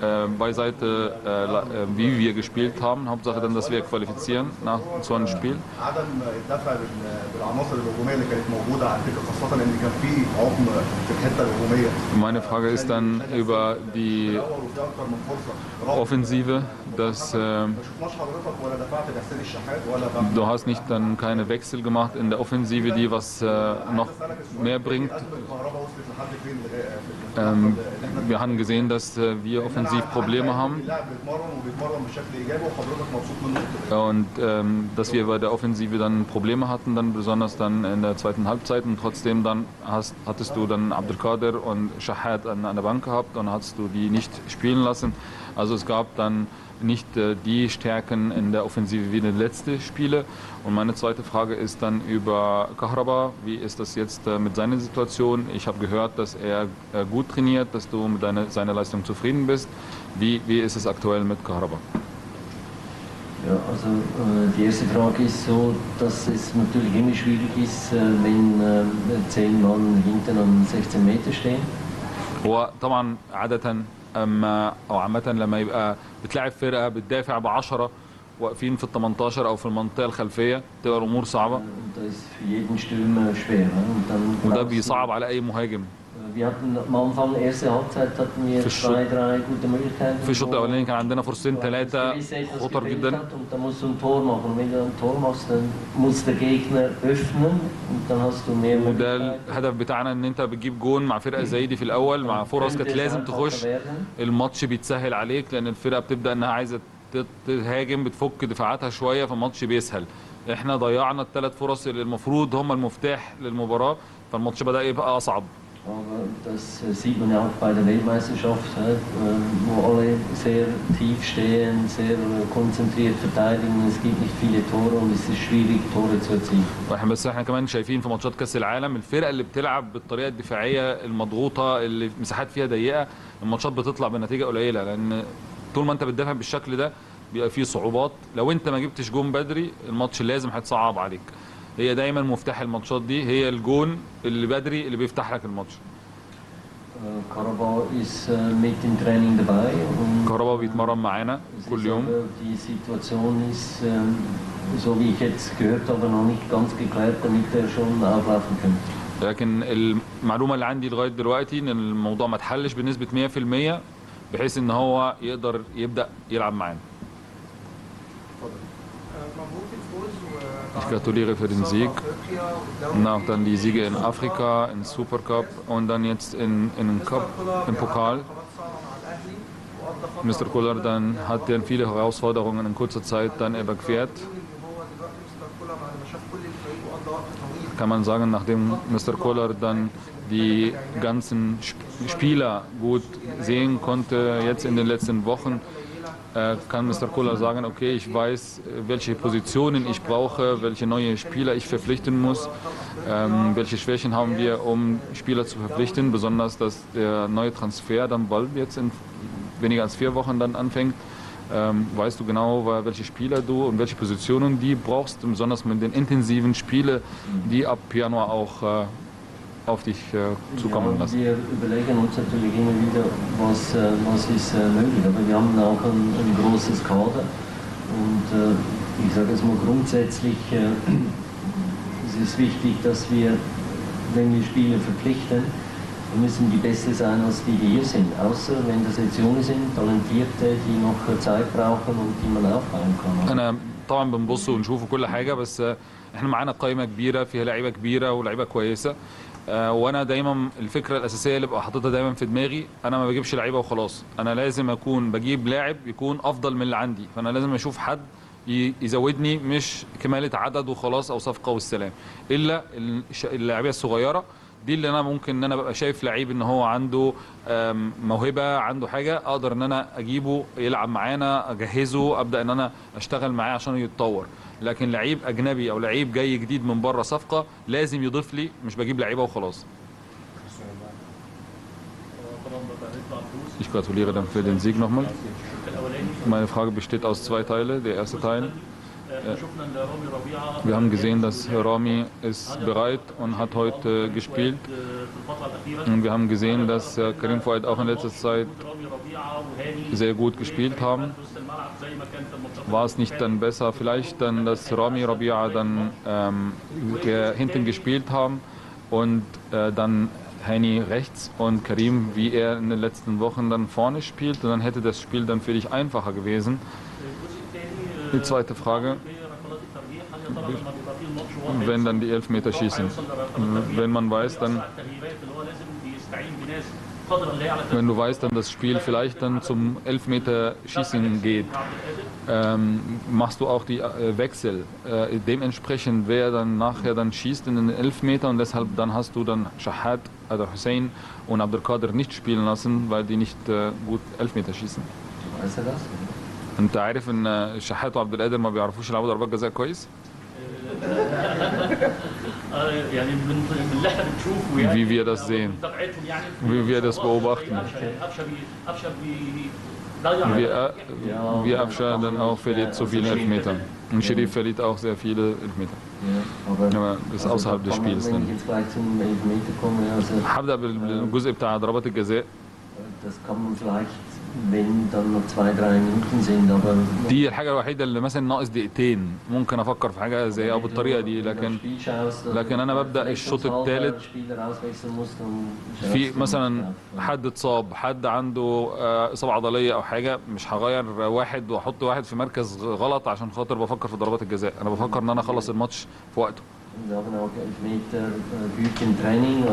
äh, beiseite, äh, la- äh, wie wir gespielt haben. Hauptsache dann, dass wir qualifizieren nach so einem Spiel. عدم الدفع بال- بالعناصر الهجوميه اللي كانت موجوده على فكره خاصه ان كان في عقم في الحته الهجوميه Meine Frage ist dann über die الأول وفي أكتر من فرصه رابط. Offensive, dass äh, du hast nicht dann keine Wechsel gemacht in der Offensive, die was äh, noch mehr bringt. Ähm, wir haben gesehen, dass äh, wir offensiv Probleme haben und ähm, dass wir bei der Offensive dann Probleme hatten, dann besonders dann in der zweiten Halbzeit und trotzdem dann hast, hattest du dann Abdelkader und Shahad an, an der Bank gehabt und hast du die nicht spielen lassen. Also es gab dann nicht äh, die Stärken in der Offensive wie in den letzten Spiele. Und meine zweite Frage ist dann über Kahraba. Wie ist das jetzt äh, mit seiner Situation? Ich habe gehört, dass er äh, gut trainiert, dass du mit deiner, seiner Leistung zufrieden bist. Wie, wie ist es aktuell mit Kahraba? Ja, also äh, die erste Frage ist so, dass es natürlich immer schwierig ist, äh, wenn äh, zehn Mann hinten an 16 Meter stehen. هو طبعا عادة أما أو عامة لما يبقى بتلاعب فرقة بتدافع ب 10 واقفين في ال 18 أو في المنطقة الخلفية تبقى? Und dann وده بيصعب على أي مهاجم. Wir hatten am Anfang, erste Halbzeit hatten wir Für zwei, drei gute Möglichkeiten. في الشوط الأولاني كان عندنا فرصتين etwas خطر جدا Und dann musst du ein Tor machen. Und wenn du ein Tor machst, dann muss der Gegner öffnen und dann hast du mehr وده. الهدف بتاعنا ان انت بتجيب جون مع فرقه زي دي في الأول مع فرص كانت لازم تخش. الماتش بيتسهل عليك لأن الفرقه بتبدا انها عايزه تهاجم بتفك دفاعاتها شوية فالماتش بيسهل إحنا ضيعنا الثلاث فرص اللي المفروض هم المفتاح للمباراه فالماتش بدا يبقى اصعب Aber das sieht man ja auch bei der Weltmeisterschaft, hä, äh, wo alle sehr tief stehen, sehr äh, konzentriert verteidigen. Es gibt nicht viele Tore und es ist schwierig, Tore zu erzielen. وإحنا بس إحنا كمان شايفين في ماتشات كأس العالم الفرق اللي بتلعب بالطريقة الدفاعية المضغوطة اللي مساحات فيها ضيقة الماتشات بتطلع بنتيجة قليلة لأن طول ما أنت بتدافع بالشكل ده بيبقى فيه صعوبات لو أنت ما جبتش جون بدري الماتش لازم هيتصعب عليك هي دايما مفتاح الماتشات دي. هي الجون اللي بدري اللي بيفتح لك الماتش. Training dabei كهربا بيتمرن معانا كل يوم. Aber, die Situation ist, so wie ich jetzt gehört habe, noch nicht ganz geklärt, damit er schon auflaufen könnte. لكن المعلومة اللي عندي لغاية دلوقتي إن الموضوع ما اتحلش بنسبة 100% بحيث إن هو يقدر يبدأ يلعب معانا. مبروك الفوز Ich gratuliere für den Sieg. Und auch dann die Siege in Afrika, im Supercup und dann jetzt in, in den Cup, im Pokal. Mr. Kuller dann hat dann viele Herausforderungen in kurzer Zeit dann überquert. Kann man sagen, nachdem Mr. Kuller dann die ganzen Sp- Spieler gut sehen konnte, jetzt in den letzten Wochen, kann Mr. Kuller sagen, okay, ich weiß, äh, welche Positionen ich brauche, welche neue Spieler ich verpflichten muss, ähm, welche Schwächen haben wir, um Spieler zu verpflichten, besonders dass der neue Transfer dann bald jetzt in weniger als vier Wochen dann anfängt. Ähm, weißt du genau, welche Spieler du und welche Positionen die brauchst, besonders mit den intensiven Spielen, die ab Januar auch äh, auf dich äh, zukommen ja, lassen. Wir überlegen uns natürlich immer wieder, was, äh, was ist äh, möglich. Aber wir haben auch ein, ein großes Kader. Und äh, ich sage jetzt mal grundsätzlich, äh, es ist wichtig, dass wir, wenn wir Spieler verpflichten, dann müssen die besser sein als die, die hier sind. Außer wenn das jetzt Junge sind, Talentierte, die noch Zeit brauchen und die man aufbauen kann. انا طبعا بنبص ونشوف كل حاجه بس آه، احنا معانا قائمه كبيره فيها لعيبه كبيره ولاعيبه كويسه آه، وأنا دايما الفكرة الأساسية اللي ببقى حاططها دايما في دماغي أنا ما بجيبش لعيبة وخلاص. أنا لازم أكون بجيب لاعب يكون أفضل من اللي عندي. فأنا لازم أشوف حد يزودني مش كمالة عدد وخلاص أو صفقة والسلام. إلا اللاعبية الصغيرة دي اللي أنا ممكن إن أنا ببقى شايف لعيب إن هو عنده موهبة عنده حاجة أقدر إن أنا أجيبه يلعب معانا أجهزه أبدأ إن أنا أشتغل معاه عشان يتطور. لكن لعيب اجنبي أو لعيب جاي جديد من بره صفقه لازم يضيف لي مش بجيب لعيبه وخلاص Ich gratuliere dann für den Sieg nochmal. Meine Frage besteht aus zwei Teilen. Der erste Teil, wir haben gesehen, dass Rami ist bereit und hat heute gespielt. Und wir haben gesehen, dass äh, Karim Fuad auch in letzter Zeit sehr gut gespielt haben. War es nicht dann besser, vielleicht dann, dass Rami Rabia dann ähm, hinten gespielt haben und äh, dann Hani rechts und Karim, wie er in den letzten Wochen dann vorne spielt, und dann hätte das Spiel dann für dich einfacher gewesen. Die zweite Frage, wenn dann die Elfmeter schießen. Wenn man weiß, dann wenn du weißt, dann das Spiel vielleicht dann zum Elfmeterschießen geht, ähm, machst du auch die äh, Wechsel. Äh, dementsprechend, wer dann nachher dann schießt in den Elfmeter und deshalb dann hast du dann Shahad, also Hussein und Abdelkader nicht spielen lassen, weil die nicht äh, gut Elfmeter schießen. Weißt du das? انت عارف ان شحات وعبد القادر ما بيعرفوش يلعبوا ضربات جزاء كويس آه، يعني من من اللي إحنا بنشوفه يعني Wie wir das sehen. متابعتهم يعني Wie wir das beobachten. افشا بي افشا بي ضيع Wie, äh, wie Afsha dann auch verliert zu viele Elfmeter. Und Sherif verliert auch sehr viele Elfmeter. Ja, aber Aber das ist außerhalb des kann man, Spiels Wenn ich dann. jetzt gleich zum Elfmeter komme, also هبدأ بالجزء بتاع ضربات الجزاء das kann man vielleicht, دي الحاجة الوحيدة اللي مثلا ناقص دقيقتين. ممكن أفكر في حاجة زي أو بالطريقة دي لكن لكن أنا ببدأ الشوط الثالث في مثلا حد اتصاب حد عنده آه، إصابة عضلية أو حاجة مش هغير واحد وأحط واحد في مركز غلط عشان خاطر بفكر في ضربات الجزاء. أنا بفكر إن أنا أخلص الماتش في وقته.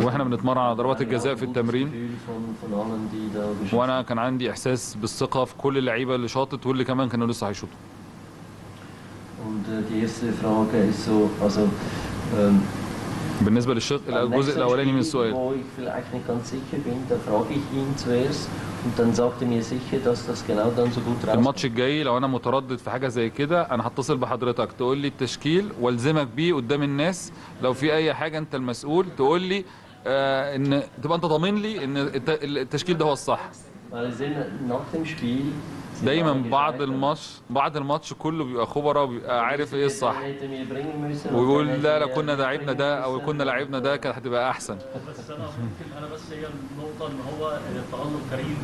وإحنا بنتمرن على ضربات الجزاء في التمرين. وأنا كان عندي احساس بالثقة في كل اللعيبة اللي شاطت واللي كمان كانوا لسه هيشوطوا. بالنسبة للشق الجزء الأولاني من السؤال er. الماتش الجاي لو أنا متردد في حاجة زي كده أنا هتصل بحضرتك تقول لي التشكيل والزمك بيه قدام الناس. لو في أي حاجة أنت المسؤول تقول لي آه إن تبقى أنت ضامن لي إن الت- التشكيل ده هو الصح. دايما بعد الماتش بعد الماتش كله بيبقى خبراء وبيبقى عارف إيه الصح. ويقول لا لا كنا لعبنا ده أو كنا لعبنا ده كانت هتبقى أحسن. بس أنا ممكن أنا بس هي النقطه ان هو كريم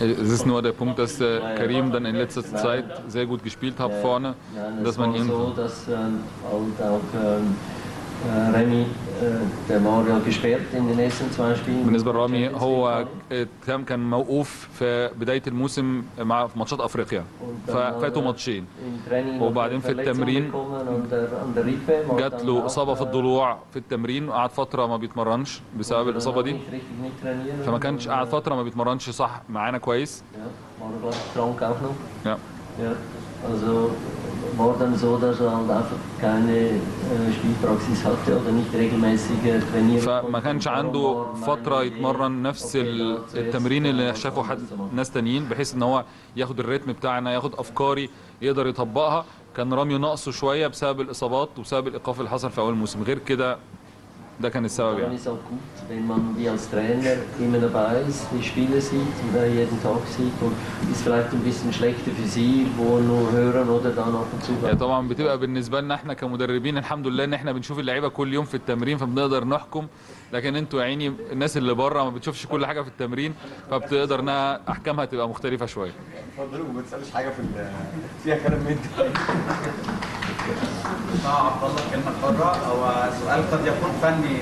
Es ist nur der Punkt, dass äh, Karim dann in letzter Zeit sehr gut gespielt hat vorne, dass man ihn äh, äh. بالنسبة لرامي هو كان كان موقوف في بداية الموسم مع في ماتشات أفريقيا. ففاتوا ماتشين. Im Training وبعدين في التمرين جات له إصابة في äh, الضلوع في التمرين وقعد فترة ما بيتمرنش بسبب الإصابة دي. فما كانش قعد فترة ما بيتمرنش. صح معانا كويس. Ja, also war dann so, dass er halt einfach keine äh, Spielpraxis hatte oder nicht regelmäßig äh, trainieren فما كانش عنده فترة يتمرن نفس ال- التمرين اللي شافه حد ناس تانيين بحيث إن هو ياخد الريتم بتاعنا ياخد أفكاري يقدر يطبقها. كان رامي ناقصه شوية بسبب الإصابات وبسبب الإيقاف اللي حصل في أول الموسم غير كده ده كان السبب يعني. Wenn man wie als Trainer immer dabei ist, die Spiele sieht und er jeden Tag sieht und ist vielleicht ein bisschen schlechter für sie, wo nur hören oder dann ab und zu يعني طبعا بتبقى بالنسبة لنا إحنا كمدربين الحمد لله إن إحنا بنشوف اللعيبة كل يوم في التمرين فبنقدر نحكم. لكن أنتوا يا عيني الناس اللي بره ما بتشوفش كل حاجة في التمرين فبتقدر إنها أحكامها تبقى مختلفة شوية. اتفضلوا وما تسألش حاجة في فيها كلام من ده اه عبد الله كلمه حره او سؤال قد يكون فني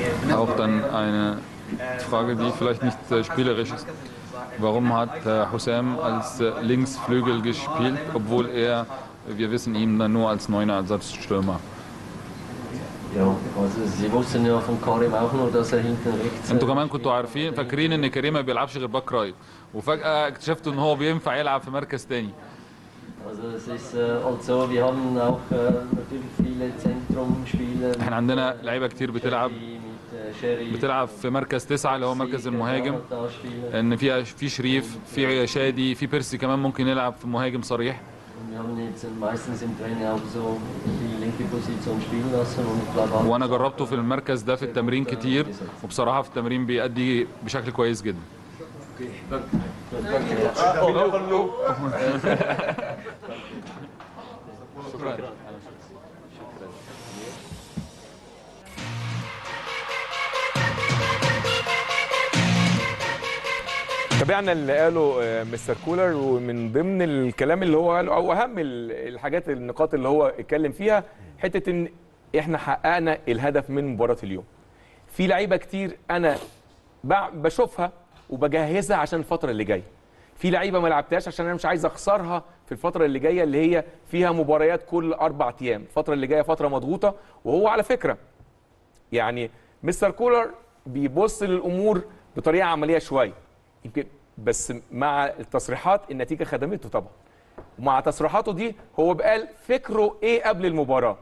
يعني بالنسبه Auch dann eine Frage, die vielleicht nicht äh, spielerisch ist. Warum hat äh, Hussein als äh, Linksflügel gespielt, obwohl er, wir wissen ihn dann nur als neuner Ersatzstürmer? Ja, also sie wussten ja von Karim auch nur, dass er hinten rechts... انتوا كمان كنتوا عارفين فاكرين ان كريم ما بيلعبش غير باك رايت وفجاه اكتشفتوا ان هو بينفع يلعب في مركز تاني Also es ist halt so, wir haben auch natürlich viele Zentrumspieler. إحنا عندنا لعيبة كتير بتلعب. بتلعب في مركز تسعة اللي هو مركز المهاجم. إن فيها في شريف في شادي في بيرسي كمان ممكن يلعب في مهاجم صريح. وأنا جربته في المركز ده في التمرين كتير وبصراحة في التمرين بيأدي بشكل كويس جدا تابعنا اللي قاله آه، مستر كولر ومن ضمن الكلام اللي هو قاله أو أهم ال- الحاجات النقاط اللي هو اتكلم فيها حتة إن إحنا حققنا الهدف من مباراة اليوم. في لعيبة كتير أنا بشوفها وبجهزها عشان الفترة اللي جاية. في لعيبة ما لعبتهاش عشان أنا مش عايز أخسرها في الفترة اللي جاية اللي هي فيها مباريات كل أربع أيام، الفترة اللي جاية فترة مضغوطة وهو على فكرة يعني مستر كولر بيبص للأمور بطريقة عملية شوية. يمكن بس مع التصريحات النتيجة خدمته طبعا. ومع تصريحاته دي هو بقال فكره إيه قبل المباراة؟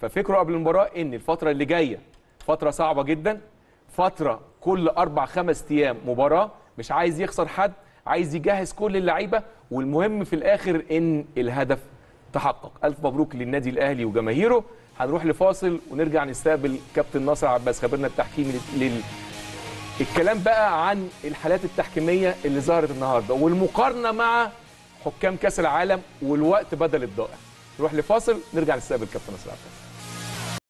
ففكره قبل المباراة إن الفترة اللي جاية فترة صعبة جدا فترة كل أربع خمس أيام مباراة مش عايز يخسر حد عايز يجهز كل اللعيبة والمهم في الآخر إن الهدف تحقق. ألف مبروك للنادي الأهلي وجماهيره. هنروح لفاصل ونرجع نستقبل كابتن ناصر عباس خبيرنا التحكيمي لل... الكلام بقى عن الحالات التحكيمية اللي ظهرت النهارده والمقارنة مع حكام كأس العالم والوقت بدل الضائع. نروح لفاصل نرجع نستقبل كابتن ناصر عباس.